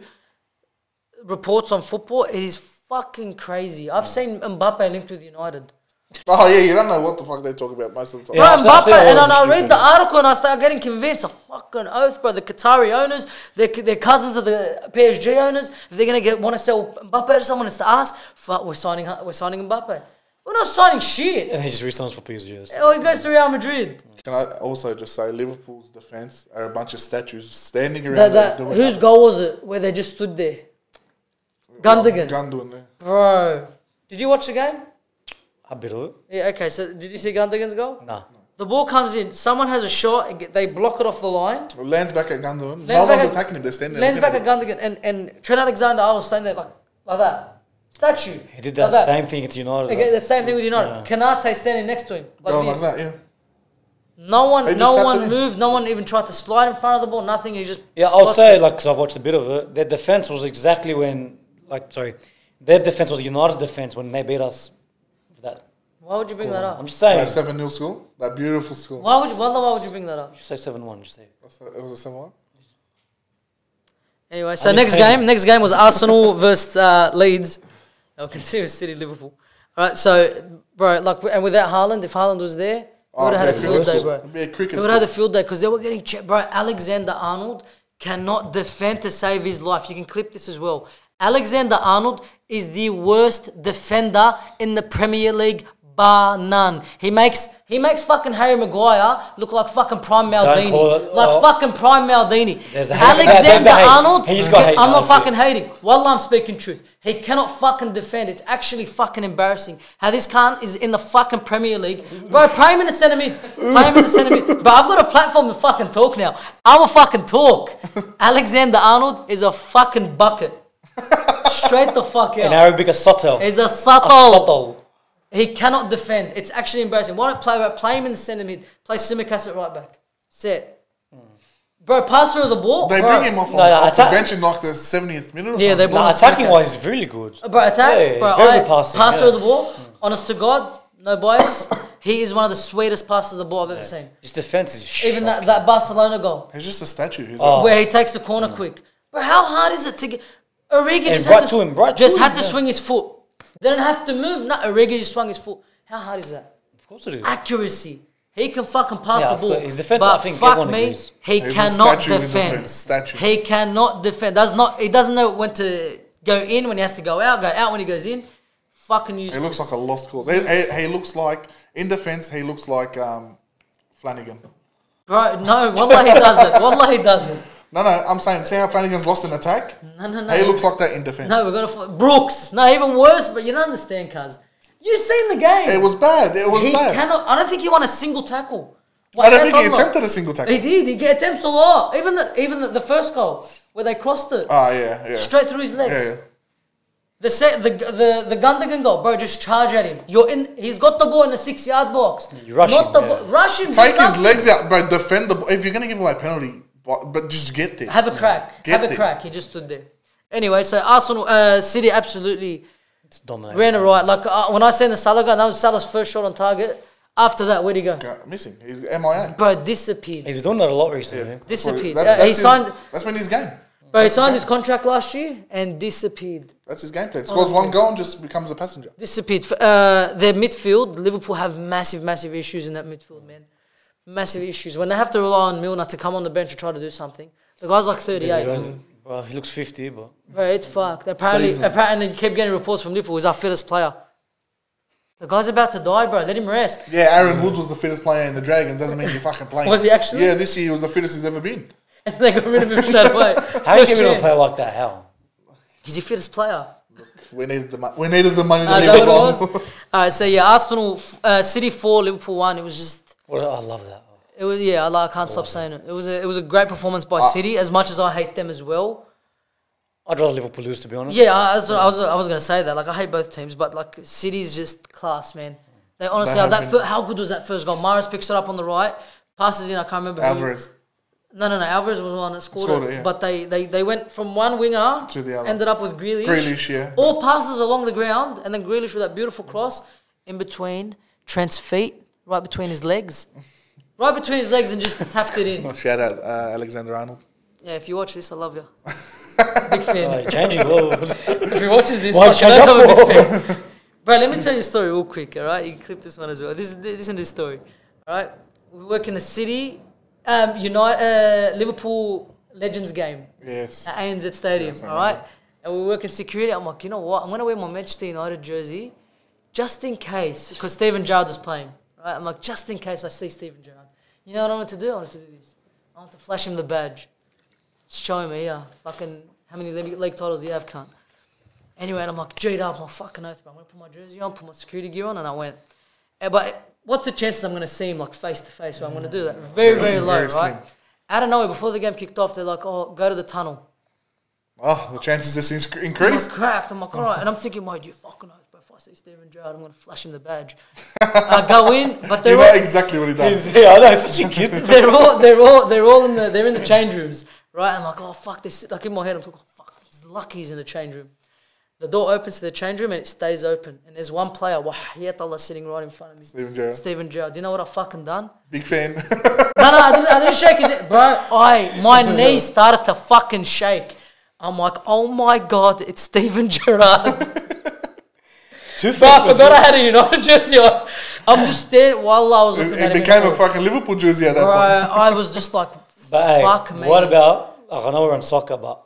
reports on football, it is fucking crazy. I've seen Mbappe linked with United. oh yeah, you don't know what the fuck they talk about most of the time. Yeah, Bro, I've seen- I've Mbappe, and then I them read the article and I start getting convinced. A fucking oath, bro. The Qatari owners, they're, they're cousins of the PSG owners. If they're gonna get want to sell Mbappe to someone, it's to us. Fuck, we're signing, we're signing Mbappe. We're not signing shit. And he just resigns for PSG. That's- Oh, he goes to Real Madrid. Can I also just say Liverpool's defense are a bunch of statues standing around That, that, doing whose nothing. goal was it? Where they just stood there, Gundogan. Gundogan. yeah. bro. Did you watch the game? A bit of it. Yeah. Okay. So did you see Gundogan's goal? Nah. The ball comes in. Someone has a shot. and get- They block it off the line. Well, lands back at Gundogan. Lands no back one's at- attacking him. They're standing Lands back at Gundogan, and and Trent Alexander-Arnold standing there like like that. Statue. He did Like that, same thing at United. Okay, the same thing with United. Yeah. Konate standing next to him like Going like that, yeah. No one, no one in. moved. No one even tried to slide in front of the ball. Nothing. He just Yeah, I'll say, it. like, because I've watched a bit of it, their defense was exactly when, like, sorry, their defense was United's defense when they beat us. That Why would you bring that up? I'm just saying. That 7 0 score. That beautiful school. Why would you, why, why would you bring that up? Just say seven one. Just say. That's It was a 7 1. Anyway, so next game, next game was Arsenal versus uh, Leeds. I'll continue City Liverpool. All right, so bro, like, and without Haaland, if Haaland was there, we would have had a oh, field day, bro. Be a cricket They would have had a field day because they were getting checked, bro. Alexander Arnold cannot defend to save his life. You can clip this as well. Alexander Arnold is the worst defender in the Premier League, bar none. He makes he makes fucking Harry Maguire look like fucking prime Maldini, call it- like oh. fucking prime Maldini. The Alexander the. Arnold, He just got I'm not that's it. fucking hating. Wallah, I'm speaking truth. He cannot fucking defend. It's actually fucking embarrassing how this cunt is in the fucking Premier League. Bro, play him in the centre mid. Play him in the centre mid. Bro, I've got a platform to fucking talk now. I'm a fucking talk. Alexander Arnold is a fucking bucket. Straight the fuck out. In. Arabic, a sotel. Is a A subtle. sotel. He cannot defend. It's actually embarrassing. Why don't play play him in the centre mid? Play Tsimikas at right back. Set. Bro, pass her the ball. They bro. bring him off, No, on, no, off the attack- bench in like the 70th minute or Yeah, they something. brought Nah, on attacking wise, he's really good. Bro, attack. Yeah, bro, very I, passing, passer yeah. of the ball. Hmm. Honest to God, no bias. he is one of the sweetest passers of the ball I've ever seen. His defense is Even that, that Barcelona goal He's just a statue. Oh. a, where he takes the corner hmm. quick. Bro, how hard is it to get? Origi just right had to him, right to just him, had to yeah. swing his foot. Didn't have to move. No, Origi just swung his foot. How hard is that? Of course it is. Accuracy. He can fucking pass Yeah, the ball. course. His defense, but I think fuck me, agrees. he He's a cannot statue defend. defense, statue. He cannot defend. Does not. He doesn't know when to go in when he has to go out. Go out when he goes in. Fucking useless. he useless. looks like a lost cause. He, he, he looks like, in defense, he looks like um, Flanagan. Bro, no, wallah he doesn't. Wallah he doesn't. No, no, I'm saying, see how Flanagan's lost in attack? No, no, no. He looks like that in defense. No, we're gonna Brooks. No, even worse. But you don't understand, cuz You seen the game? It was bad. It was he bad. cannot. I don't think he won a single tackle. I don't think he Wahab attempted a single tackle. He did. He get attempts a lot. Even the even the, the first goal where they crossed it Ah, yeah, yeah. straight through his legs. Yeah, yeah. The set, the the the Gundogan goal, bro. Just charge at him. You're in. He's got the ball in the six yard box. You rush Not him, the yeah. ball. Rush him. Take his something. legs out, but defend the. ball. If you're gonna give away a penalty, but, but just get there. Have a crack. Get Have a crack. He just stood there. Anyway, so Arsenal, uh, City absolutely It's dominating. ran it right. Like uh, when I seen the Salah goal, that was Salah's first shot on target. After that, where'd he go? Okay, missing. He's MIA. Bro, disappeared. He's been doing that a lot recently. Disappeared. That's, Uh, that's he his, signed. That's been his game. Bro, he signed his contract last year and disappeared. That's his game plan. Scores one goal and just becomes a passenger. Disappeared. Uh, their midfield, Liverpool have massive, massive issues in that midfield, man. Massive issues. When they have to rely on Milner to come on the bench and try to do something, the guy's like 38. He goes- Well, he looks 50, but Bro, it's fucked. Apparently, Season. apparently, keep getting reports from Liverpool. He's our fittest player. The guy's about to die, bro. Let him rest. Yeah, Aaron Woods was the fittest player in the Dragons. Doesn't mean you're fucking playing. Was he actually? Yeah, this year he was the fittest he's ever been. And they got rid of him straight away. how do you First give him a player like that? How? He's your fittest player. We needed the money. We needed the money to Uh, is leave that it what it on. was? All right, so yeah, Arsenal, uh, City four, Liverpool one. It was just, What, I love that. It was yeah. I, can't stop saying it. It was a, it was a great performance by Uh, City. As much as I hate them as well. I'd rather Liverpool lose, to be honest. Yeah, I, I was, I was, I was gonna say that. Like I hate both teams, but like City's just class, man. They honestly, They that fir- how good was that first goal? Mahrez picks it up on the right, passes in. I can't remember. who- Alvarez. No, no, no. Alvarez was the one that scored, Scored it. it, yeah. But they, they, they went from one winger To the other. Ended up with Grealish. Grealish, yeah. All passes along the ground, and then Grealish with that beautiful cross in between Trent's feet, right between his legs, right between his legs, and just tapped it in. Shout out uh, Alexander Arnold. Yeah, if you watch this, I love you. Big fan. Oh, you're changing. Whoa. if he watches this, Why fuck, you change know I'm a big fan. Bro, let me tell you a story real quick, all right? You can clip this one as well. This is listen to this story, all right? We work in the city, um, United, uh, Liverpool Legends game Yes. at ANZ Stadium, Yes, all right? And we work in security. I'm like, you know what? I'm gonna wear my Manchester United jersey, just in case, because Steven Gerrard is playing, right? I'm like, just in case I see Steven Gerrard. You know what I want to do? I want to do this. I want to flash him the badge. Show him yeah, Fucking, how many league, titles do you have, cunt? Anyway, and I'm like, G'd up, my fucking oath, bro. I'm gonna put my jersey on, put my security gear on, and I went. Eh, but what's the chances I'm gonna see him like face to face? So I'm gonna do that. Very, very Very low, very right? Out of nowhere, before the game kicked off, they're like, oh, go to the tunnel. Oh, the chances just inc- I'm cracked. I'm like, all right. And I'm thinking, mate, you fucking oath, I see Steven Gerrard, I'm gonna flash him the badge. I go in, but they're know all, exactly what he does. yeah, I know, such a kid. they're all, they're all, they're all in the, they're in the change rooms, right? I'm like, oh fuck this. Like in my head, I'm like, oh, fuck, he's lucky he's in the change room. The door opens to the change room and it stays open. And there's one player, Wahiyat Allah, sitting right in front of me. Steven Gerrard. Steven Gerrard. Do you know what I fucking done? Big fan. No, no, I didn't, I didn't shake his head. Bro, I, my knee started to fucking shake. I'm like, oh my god, it's Steven Gerrard. Two Bro, I forgot I had a United jersey on. I'm just there while I was it it became a fucking Liverpool jersey at that Bro, point. I was just like, But hey, fuck me. what about? like, I know we're on soccer, but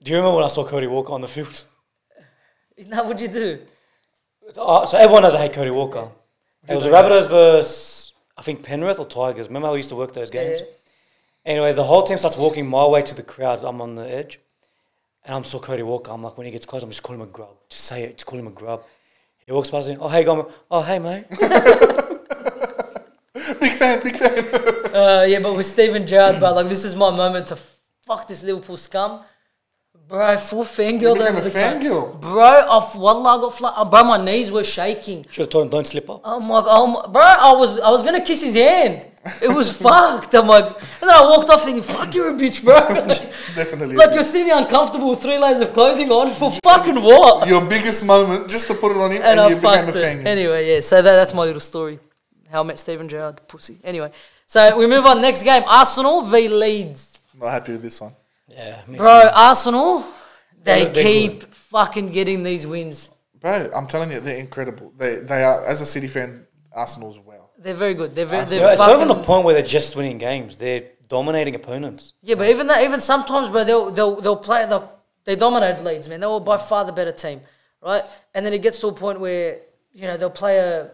do you remember when I saw Cody Walker on the field? Now what'd you do? Uh, so everyone knows I hate Cody Walker. It was the Rabbitohs versus I think Penrith or Tigers. Remember how we used to work those games? Yeah. Anyways, the whole team starts walking my way to the crowd. I'm on the edge, and I'm saw Cody Walker. I'm like, when he gets close, I'm just calling him a grub. Just say it. Just call him a grub. He walks past me. Oh hey, Gomer. Oh hey mate. Big fan, big fan. Uh, yeah, but with Steven Gerrard, bro, like this is my moment to fuck this Liverpool scum. Bro, full fangirl. You became a fangirl. Bro, off wallah, I got flat. Uh, bro, my knees were shaking. Should have told him don't slip up. I'm like, oh my, bro, I was, I was gonna kiss his hand. It was fucked. I'm like, and then I walked off thinking, fuck, you're a bitch, bro. Definitely. like you're sitting uncomfortable with three layers of clothing on for fucking what? Your biggest moment, just to put it on him, and and, you became a it. fan. Anyway, yeah. So that, that's my little story. How I met Steven Gerrard, pussy. Anyway, so we move on. Next game, Arsenal v Leeds. I'm not happy with this one. Yeah, me Bro, too. Arsenal, they They're- they're keep fucking getting these wins. Bro, I'm telling you, they're incredible. They they are as a City fan, Arsenal's well. They're very good. They're very, they're Yeah, it's not even fucking, the point where they're just winning games. They're dominating opponents. Yeah, but even that, even sometimes, bro, they'll they'll they'll play. They'll, they dominate Leeds, man. They were by far the better team, right? And then it gets to a point where you know they'll play a,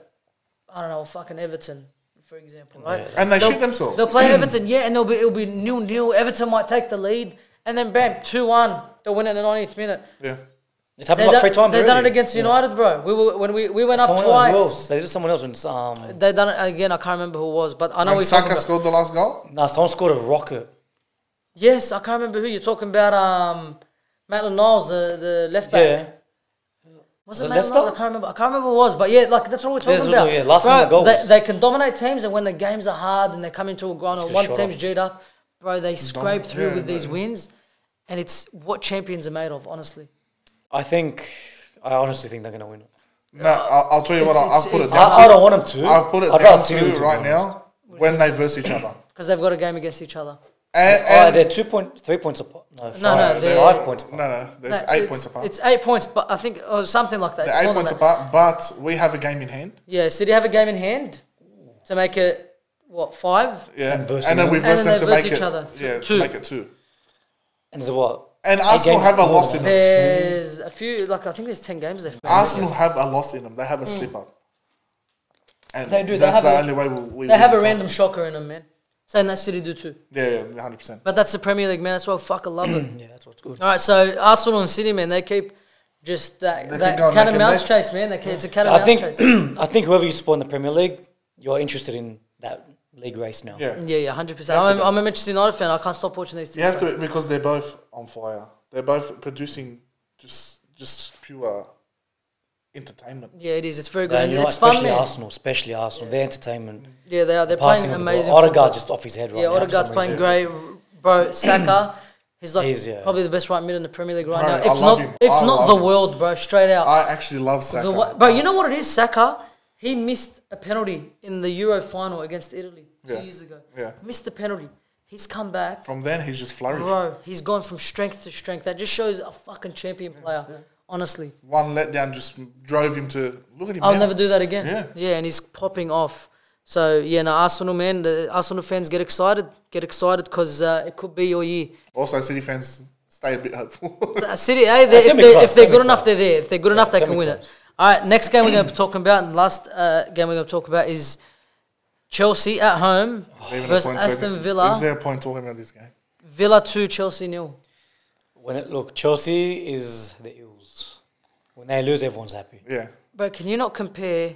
I don't know, fucking Everton, for example, right? Yeah. And they They'll- shoot themselves. They'll play Everton, yeah, and they'll be it'll be nil nil. Everton might take the lead, and then bam, two one. They'll win it in the 90th minute. Yeah. It's happened They like done, three times. They've done it already. against Yeah. United, bro. We were when we, we went up twice. else. They did someone else when um. They done it again. I can't remember who it was, but I know When we're talking Saka about. scored the last goal, Nah, someone scored a rocket. Yes, I can't remember who you're talking about. Um, Maitland Niles, the the left back. Yeah. Was Was it it Maitland Niles? I can't remember. I can't remember who it was, but yeah, like that's what we're talking There's a about. yeah, last bro, goals. They, they can dominate teams, and when the games are hard and they come into a grind, or one team's off. G'd up, bro, they scrape through yeah, with these wins, and it's what champions are made of, honestly. I think. I honestly think they're gonna win it. no, I'll, I'll tell you what, It's- I- I've put it down I, I don't want them to. I've put it I'd down rather see them to to right now when they verse each other. Because they've got a game against each other. And, Oh, they're two point, three points apart. No, five, No, no, they're- five points no, apart. no, there's No, eight points apart. It's eight points, but I think or something like that. They're It's eight points apart, but we have a game in hand. Yeah, City have a game in hand to make it what five? Yeah, And and, then we them. verse And them to make verse it. each other. Yeah, Two. to make it two. And there's what? And Arsenal games have a loss in that. them. There's a few, like I think there's ten games left. Arsenal have a loss in them. They have a slip up. And Mm. They do, they That's have the a- only way we. we They have a we- random shocker in them, man. Saying that City do too. Yeah, yeah, hundred percent. But that's the Premier League, man. That's why I fucking love it. Yeah, that's what's good. All right, so Arsenal and City, man, they keep just that, They that cat and and mouse chase, man. They, it's a cat and I mouse think chase. I think whoever you support in the Premier League, you're interested in that league race now. Yeah, Yeah, yeah, hundred percent. I'm, to I'm a Manchester United fan. I can't stop watching these two. you have to because they're both on fire. They're both producing just just pure entertainment. Yeah, it is. It's very good. Yeah, And you it's fun, especially man. Arsenal, especially Arsenal. Their entertainment. Yeah, they are. They're Passing playing of the ball. amazing. Odegaard football. just off his head right Yeah, now. for Odegaard's playing reason. great. Bro, Saka, he's like He's, yeah. probably the best right mid in the Premier League right Bro, now. I If love not, him. if I not the him. world, bro, straight out. I actually love Saka. The bro, you know what it is, Saka? He missed a penalty in the Euro final against Italy two Yeah. years ago. Yeah. Missed the penalty. He's come back. From then, he's just flourished. Bro, he's gone from strength to strength. That just shows a fucking champion player. Honestly, One letdown just drove him to look at him. I'll now. never do that again. Yeah. yeah, and he's popping off. So yeah, no, Arsenal man, the Arsenal fans get excited, get excited because uh, it could be your year. Also, City fans stay a bit hopeful. Uh, City, hey, they, It's if, they, close, if they're good enough, they're there. If they're good enough, they can win it. All right, next game we're going to be talking about, and last uh, game we're going to talk about is Chelsea at home versus point Aston taken. Is there a point talking about this game? Villa two, Chelsea nil. When it, look, Chelsea is the ills. When they lose, everyone's happy. Yeah. Bro, can you not compare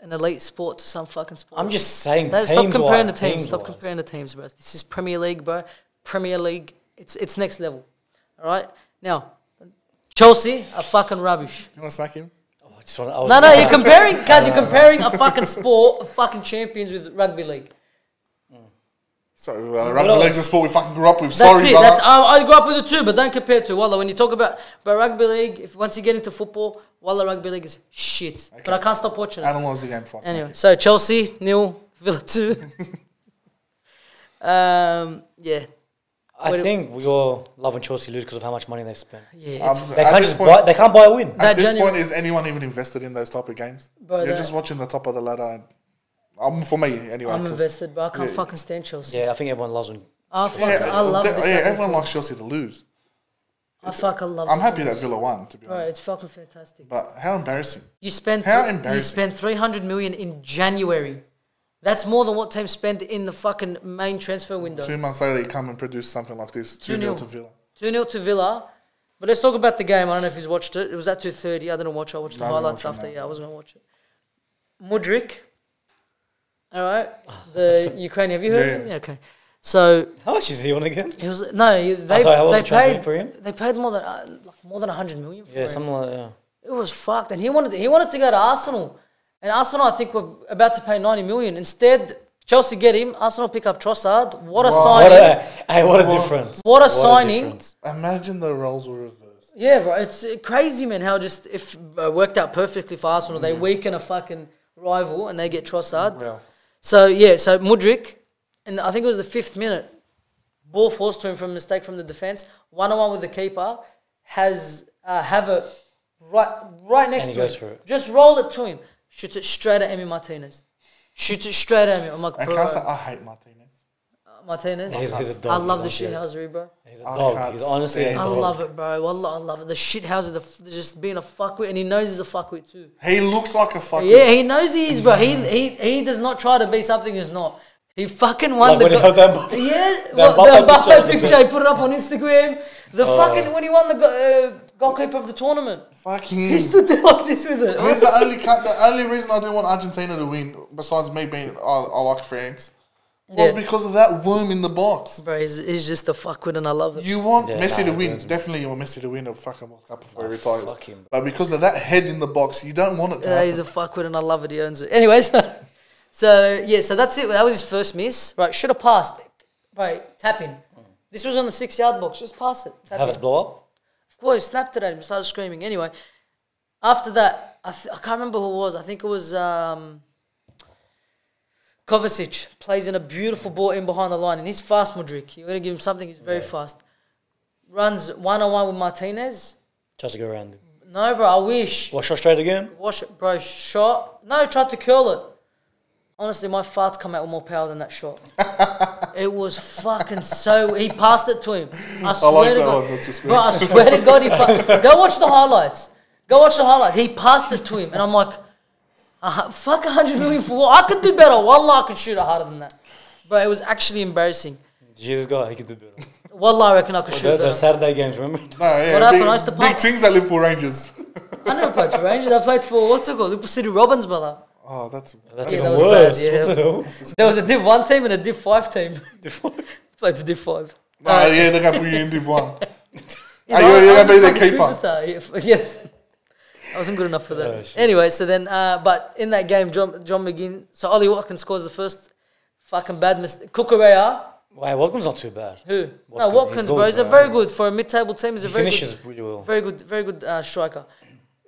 an elite sport to some fucking sport? I'm just saying. That- stop comparing wise, the teams. Stop wise. comparing the teams, bro. This is Premier League, bro. Premier League. It's it's next level. All right. Now, Chelsea are fucking rubbish. You want to smack him? Oh, I just wanna- I was- No, no, you're comparing, guys. You're comparing a fucking sport, of fucking champions with rugby league. Sorry, uh, rugby no. league's a sport we fucking grew up with. That's Sorry, it. brother. That's I, I grew up with it too, but don't compare it to Walla. When you talk about but rugby league, if once you get into football, Walla rugby league is shit. But I can't stop watching it. Analyze the game for us. Anyway, so Chelsea nil, Villa two. um, yeah, I Wait, think we all loving Chelsea lose because of how much money they've spent. yeah. Um, They at can't this just point, buy. They can't buy a win. That at this January- point, is anyone even invested in those type of games? Bro, You're that- just watching the top of the ladder. And, um, for me, anyway. I'm 'cause- invested, but I can't yeah. fucking stand Chelsea. Yeah, I think everyone loves when. I fucking, Yeah, I love de- this. yeah, everyone team. likes Chelsea to lose. I fucking love. I'm happy that Villa won, to be Bro, honest. it's fucking fantastic. But how embarrassing. You spent How you embarrassing. spent 300 million in January. That's more than what teams spent in the fucking main transfer window. Two months later, you come and produce something like this. 2 0 2-0. to Villa. 2 0 to Villa. But let's talk about the game. I don't know if he's watched it. It was at 2.30. I didn't watch it. I watched the No, I didn't highlights after. no. Yeah, I was going to watch it. Mudryk. All right. The Ukrainian. Have you heard Yeah, of him? yeah. Yeah, okay. So How much is he on again? it was no. you- They, sorry, how was they the transfer paid for him? They paid more than uh, like more than 100 million for Yeah, him. something like that. It was fucked, and he wanted he wanted to go to Arsenal, and Arsenal I think were about to pay 90 million. Instead, Chelsea get him. Arsenal pick up Trossard. What a Wow. What signing! a, hey, what a difference. What a signing. difference. Imagine the roles were reversed. Yeah, bro, it's crazy, man. How just if uh, worked out perfectly for Arsenal, they weaken a fucking rival and they get Trossard. Well, So yeah, so Mudryk, and I think it was the fifth minute, ball forced to him from a mistake from the defense, one on one with the keeper, has uh, have it right right next And he to goes him. for it. Just roll it to him, shoots it straight at Emi Martinez, shoots it straight at me. I'm like, and bro, can I say, I hate Martinez. Uh, Martinez. He's, he's a dog. I love the he's a- shithousery, bro. He's a dog. He's honestly a stand I love it, bro. Wallah, I love it. The shithouser, the f- just being a fuckwit, and he knows he's a fuckwit too. He looks like a fucking. Yeah, he knows he is, bro. He he he does not try to be something he's not. He fucking won Like the when he that yeah, that well, Mbappe the Mbappe picture. picture. He put it up on Instagram. The Oh. fucking when he won the go- uh, goalkeeper of the tournament. Fuck Fucking. He stood there like this with it. He's the only co- the only reason I didn't want Argentina to win, besides me being I, I like France, was Yeah. because of that worm in the box. Bro, he's, he's just a fuckwit and I love it. You want Yeah, Messi nah, to win. burns. Definitely, you want Messi to win a fucking World Cup before he Oh, retires. fuck him. But because of that head in the box, you don't want it to Yeah, happen. he's a fuckwit and I love it. He owns it. Anyways, so yeah, so that's it. That was his first miss. Right, should have passed. Right, tap in. This was on the six yard box. Just pass it. Tap Have in. us blow up. Course, snapped it at him, started screaming. Anyway, after that, I, th- I can't remember who it was. I think it was um, Kovacic. Plays in a beautiful ball in behind the line, and he's fast, Mudryk. You're to give him something, he's very fast. Runs one on one with Martinez. Tries to go around him. No, bro, I wish. Wash shot straight again. Wash it, bro. Shot. No, tried to curl it. Honestly, my farts come out with more power than that shot. it was fucking so. He passed it to him. I swear like to that God. one, that's just bro, I swear to God, he passed. Go watch the highlights. Go watch the highlights. He passed it to him, and I'm like, uh, fuck 100 million for what? I could do better. Wallah, I could shoot it harder than that. Bro, it was actually embarrassing. Did you see? He could do better. Wallah, I reckon I could shoot The, better. the Saturday games, remember? no, yeah, What happened? Big, I used to big pump- things at Liverpool Rangers. I never played for Rangers. I played for what's it called? Liverpool City Robins, brother. Oh, that's That's Yeah, even that was worse. bad, yeah. What the hell? There was a Div One team and a Div Five team. played for Div Five. no, Uh, yeah, they're gonna put you in Div One. Yeah, Are you- I- you're I gonna be was the keeper. superstar, Yeah, yes. I wasn't good enough for that. Oh, anyway, so then, uh, but in that game, John, John McGinn, so Ollie Watkins scores the first fucking bad mistake. Cucurella, Wow, Watkins not too bad. who? no, Watkins, Watkins, he's bro. good, He's a very good, for a mid table team, he's a He very finishes good, really well. very good, very good uh, striker.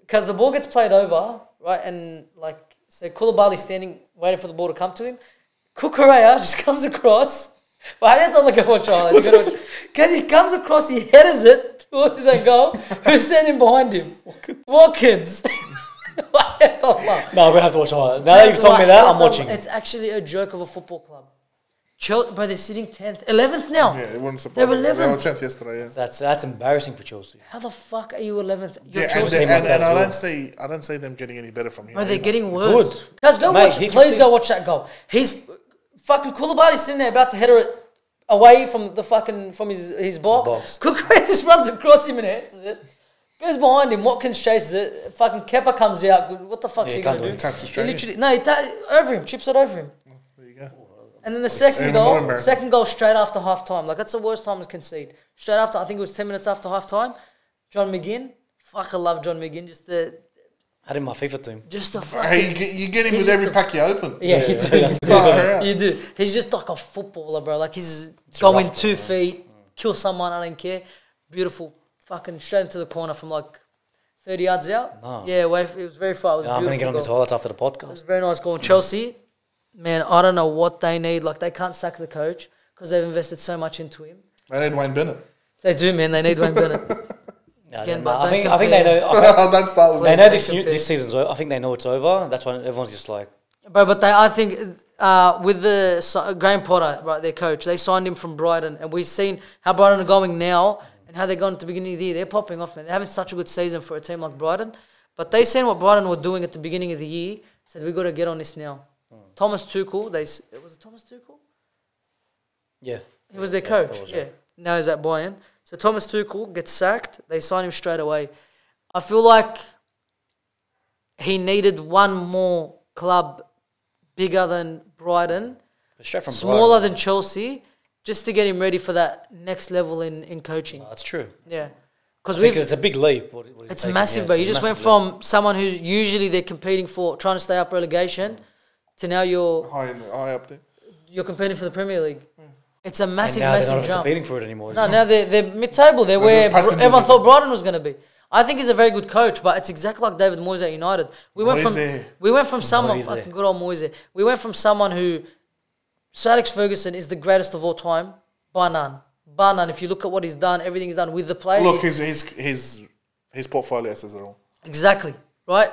Because the ball gets played over, right, and like, say, Koulibaly standing, waiting for the ball to come to him. Cucurella just comes across. But I had to look at what highlights. Because he comes across, he headers it towards his own goal. Who's standing behind him? Watkins. I had to laugh. No, we have to watch that. Now that you've told me that, I'm watching. It's actually a joke of a football club. Chelsea, bro, they're sitting 10th, 11th now. Yeah, it wouldn't surprise They were me. They were 11th. tenth yesterday. Yeah. That's that's embarrassing for Chelsea. How the fuck are you 11th? You're Yeah, and, Chelsea. they- team like and, that and as I well. don't see, I don't see them getting any better from here. Bro, they're either. getting worse. Good. Guys, go Mate, watch. he Please 15 go watch that goal. He's fucking Koulibaly sitting there about to header it away from the fucking from his his box. box. Koulibaly just runs across him and heads it. Goes behind him. Watkins chases it. Fucking Kepa comes out. What the fuck's Yeah, he he gonna can't do? do it. Taps it He straight literally no, he ta- over him, chips it over him. There you go. And then the second goal, not embarrassing. second goal straight after half time. Like that's the worst time to concede. Straight after, I think it was ten minutes after half time. John McGinn, fuck, I love John McGinn. Just the, Had him in my FIFA team. just a Hey, you get, you get him with every a- pack you open. yeah, you do. that's you, do. you do. He's just like a footballer, bro. Like he's a going rough two one, feet, kill someone. I don't care. Beautiful, fucking straight into the corner from like thirty yards out. No. Yeah, way, it was very far. Was a Yeah, I'm gonna get on goal. these highlights after the podcast. It was podcast. a very nice goal. Chelsea, man, I don't know what they need. Like they can't sack the coach because they've invested so much into him. They need Wayne Bennett. They do, man. They need Wayne Bennett. Yeah, Again, I, but I think I think they know. I think Don't start they know this new, this season's over. I think they know it's over. That's why everyone's just like, Bro, but they, I think uh, with the si- Graham Potter, right, their coach, they signed him from Brighton, and we've seen how Brighton are going now and how they're going at the beginning of the year. They're popping off, man. They're having such a good season for a team like Brighton. But they seen what Brighton were doing at the beginning of the year. Said we got to get on this now. Thomas Tuchel, they was it Thomas Tuchel? yeah. He was their Yeah, coach. was yeah. it. Now he's at Bayern. So Thomas Tuchel gets sacked. They sign him straight away. I feel like he needed one more club bigger than Brighton, from smaller Brighton. than Chelsea, just to get him ready for that next level in, in coaching. No, that's true. Yeah. Because it's a big leap. What, what it's taken, massive, yeah, but you just went leap. from someone who usually they're competing for trying to stay up relegation to now you're high, in, high up there. you're competing for the Premier League. It's a And massive, now they're not jump. competing for it anymore. No, now they're, they're mid-table. They're They're where everyone thought it. Brighton was going to be. I think he's a very good coach, but it's exactly like David Moyes at United. We went from Moyes. we went from someone Moyes. fucking good old Moyes. We went from someone who Sir Alex Ferguson is the greatest of all time, bar none, bar none. If you look at what he's done, everything he's done with the players, Look, he- his his his his portfolio says it all. exactly right.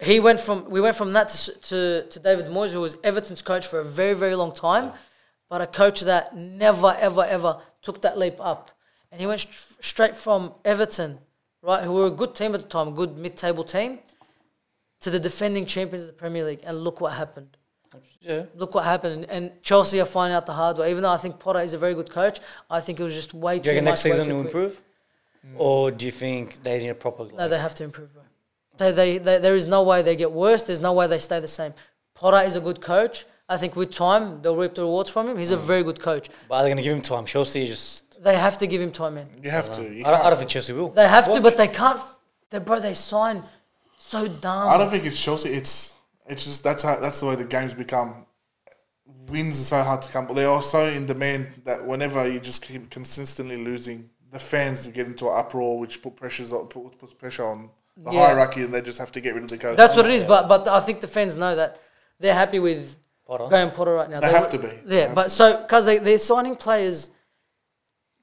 He went from we went from that to, to to David Moyes, who was Everton's coach for a very very long time, but a coach that never ever ever took that leap up, and he went st- straight from Everton, right, who were a good team at the time, a good mid-table team, to the defending champions of the Premier League, and look what happened. yeah. Look what happened, and, and Chelsea are finding out the hard way. Even though I think Potter is a very good coach, I think it was just way Do too you reckon much. next season will quick. improve? or do you think they need a proper? Like, No, they have to improve. They, they, they, there is no way they get worse. There's no way they stay the same. Potter is a good coach. I think with time they'll reap the rewards from him. He's a mm. very good coach. but are they going to give him time? Chelsea is just. They have to give him time, man. You have to. You I don't, I don't think Chelsea will. They have to, but they can't. They bro, they sign so dumb. I don't think it's Chelsea. It's it's just that's how that's the way the games become. Wins are so hard to come, but they are so in demand that whenever you just keep consistently losing, the fans get into an uproar, which put pressures on, put, puts pressure on the Yeah. hierarchy, and they just have to get rid of the coach. That's what it is. But but I think the fans know that they're happy with Potter. Graham Potter right now. They have to be. Yeah, have but so because they they're signing players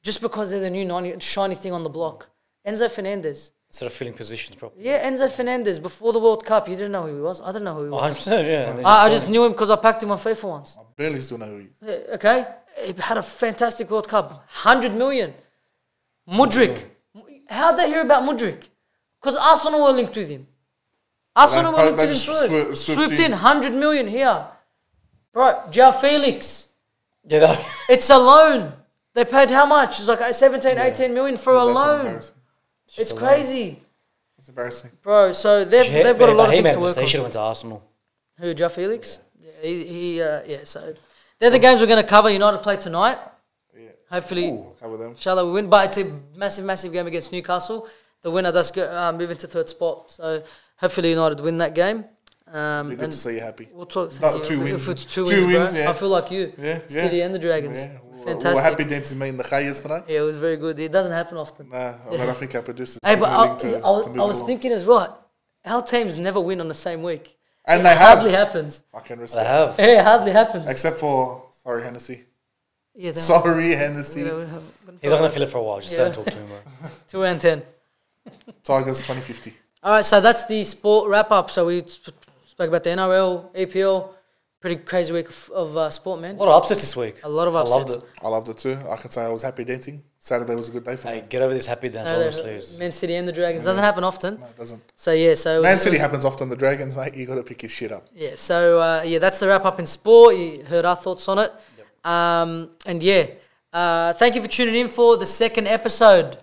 just because they're the new nine, shiny thing on the block. Enzo Fernandez. Instead of filling positions properly. Yeah, Enzo Fernandez. Before the World Cup, you didn't know who he was. I didn't know who he Oh, was. 100%, yeah. They I, I just knew him because I packed him on FIFA once. I barely still know who he is. Yeah, okay, he had a fantastic World Cup, hundred million. Mudryk, how'd they hear about Mudryk? Because Arsenal were linked with him. Arsenal They- were linked with him just swooped- Swooped, swooped in, in. hundred million here, bro. Joao Felix, Yeah, that, it's a loan. They paid how much? It's like uh, 17, 18 million for a loan. embarrassing. It's a loan. crazy, It's embarrassing. bro. So they've, Shit, they've got a lot of things to work mistake. on. should have went to Arsenal. Who, Joe Felix? Yeah, he, he uh, yeah, so they're the games we're going to cover. United play tonight. Yeah. Hopefully, Ooh, cover them. inshallah, we win. But it's a massive, massive game against Newcastle. The winner does go, uh, move into third spot. So hopefully, United win that game. Um, Be good and to see you happy. we'll talk. Not yeah, two if wins. it's two, Two wins, wins, bro, yeah. I feel like you. Yeah, yeah. City and the Dragons. Yeah. We were happy dancing me in the Khay yesterday. Yeah, it was very good. It doesn't happen often. Nah, but I think our producers. Hey, but I, to, I was, I was thinking as well. Our teams never win on the same week. and it they have hardly happens. fucking They respect. have. Yeah, it hardly happens. Except for sorry Hennessy. yeah, Sorry Hennessy. we don't have- He's not going to feel it for a while. Just Yeah. don't talk to him, bro. Two and ten. Tigers 2050. All right, so that's the sport wrap up. So we spoke about the NRL, EPL. Pretty crazy week of, of uh, sport, man. A lot of upsets this week. A lot of I loved it. I loved it too. I can say I was happy dancing. Saturday was a good day for me. Hey, get over this happy dance, Uh, honestly. Man City and the Dragons doesn't happen often. No, it doesn't. So yeah, so Man City happens often. The Dragons, mate, you got to pick his shit up. Yeah, so uh, yeah, that's the wrap up in sport. You heard our thoughts on it. Um, and yeah, uh, thank you for tuning in for the second episode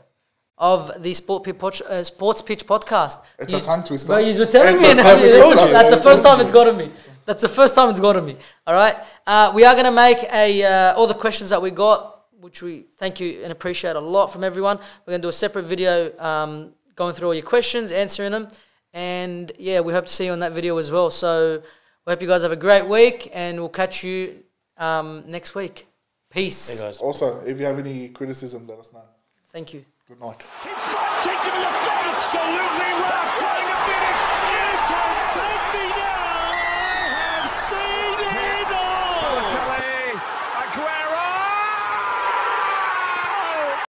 of the Sport Pitch, uh, Sports Pitch podcast. It's You- a tongue twister. Bro, you were telling It's me, a and tongue that's, twister. that's, that's the first told time it's you. gotten me. That's the first time it's gotten me. All right, uh, we are going to make a uh, all the questions that we got, which we thank you and appreciate a lot from everyone. We're going to do a separate video um, going through all your questions, answering them, and yeah, we hope to see you on that video as well. So we hope you guys have a great week, and we'll catch you um, next week. Peace. Hey, guys. Also, if you have any criticism, let us know. Thank you. Good night. He kicked him in the face. Absolutely. Trying to finish. Take me now.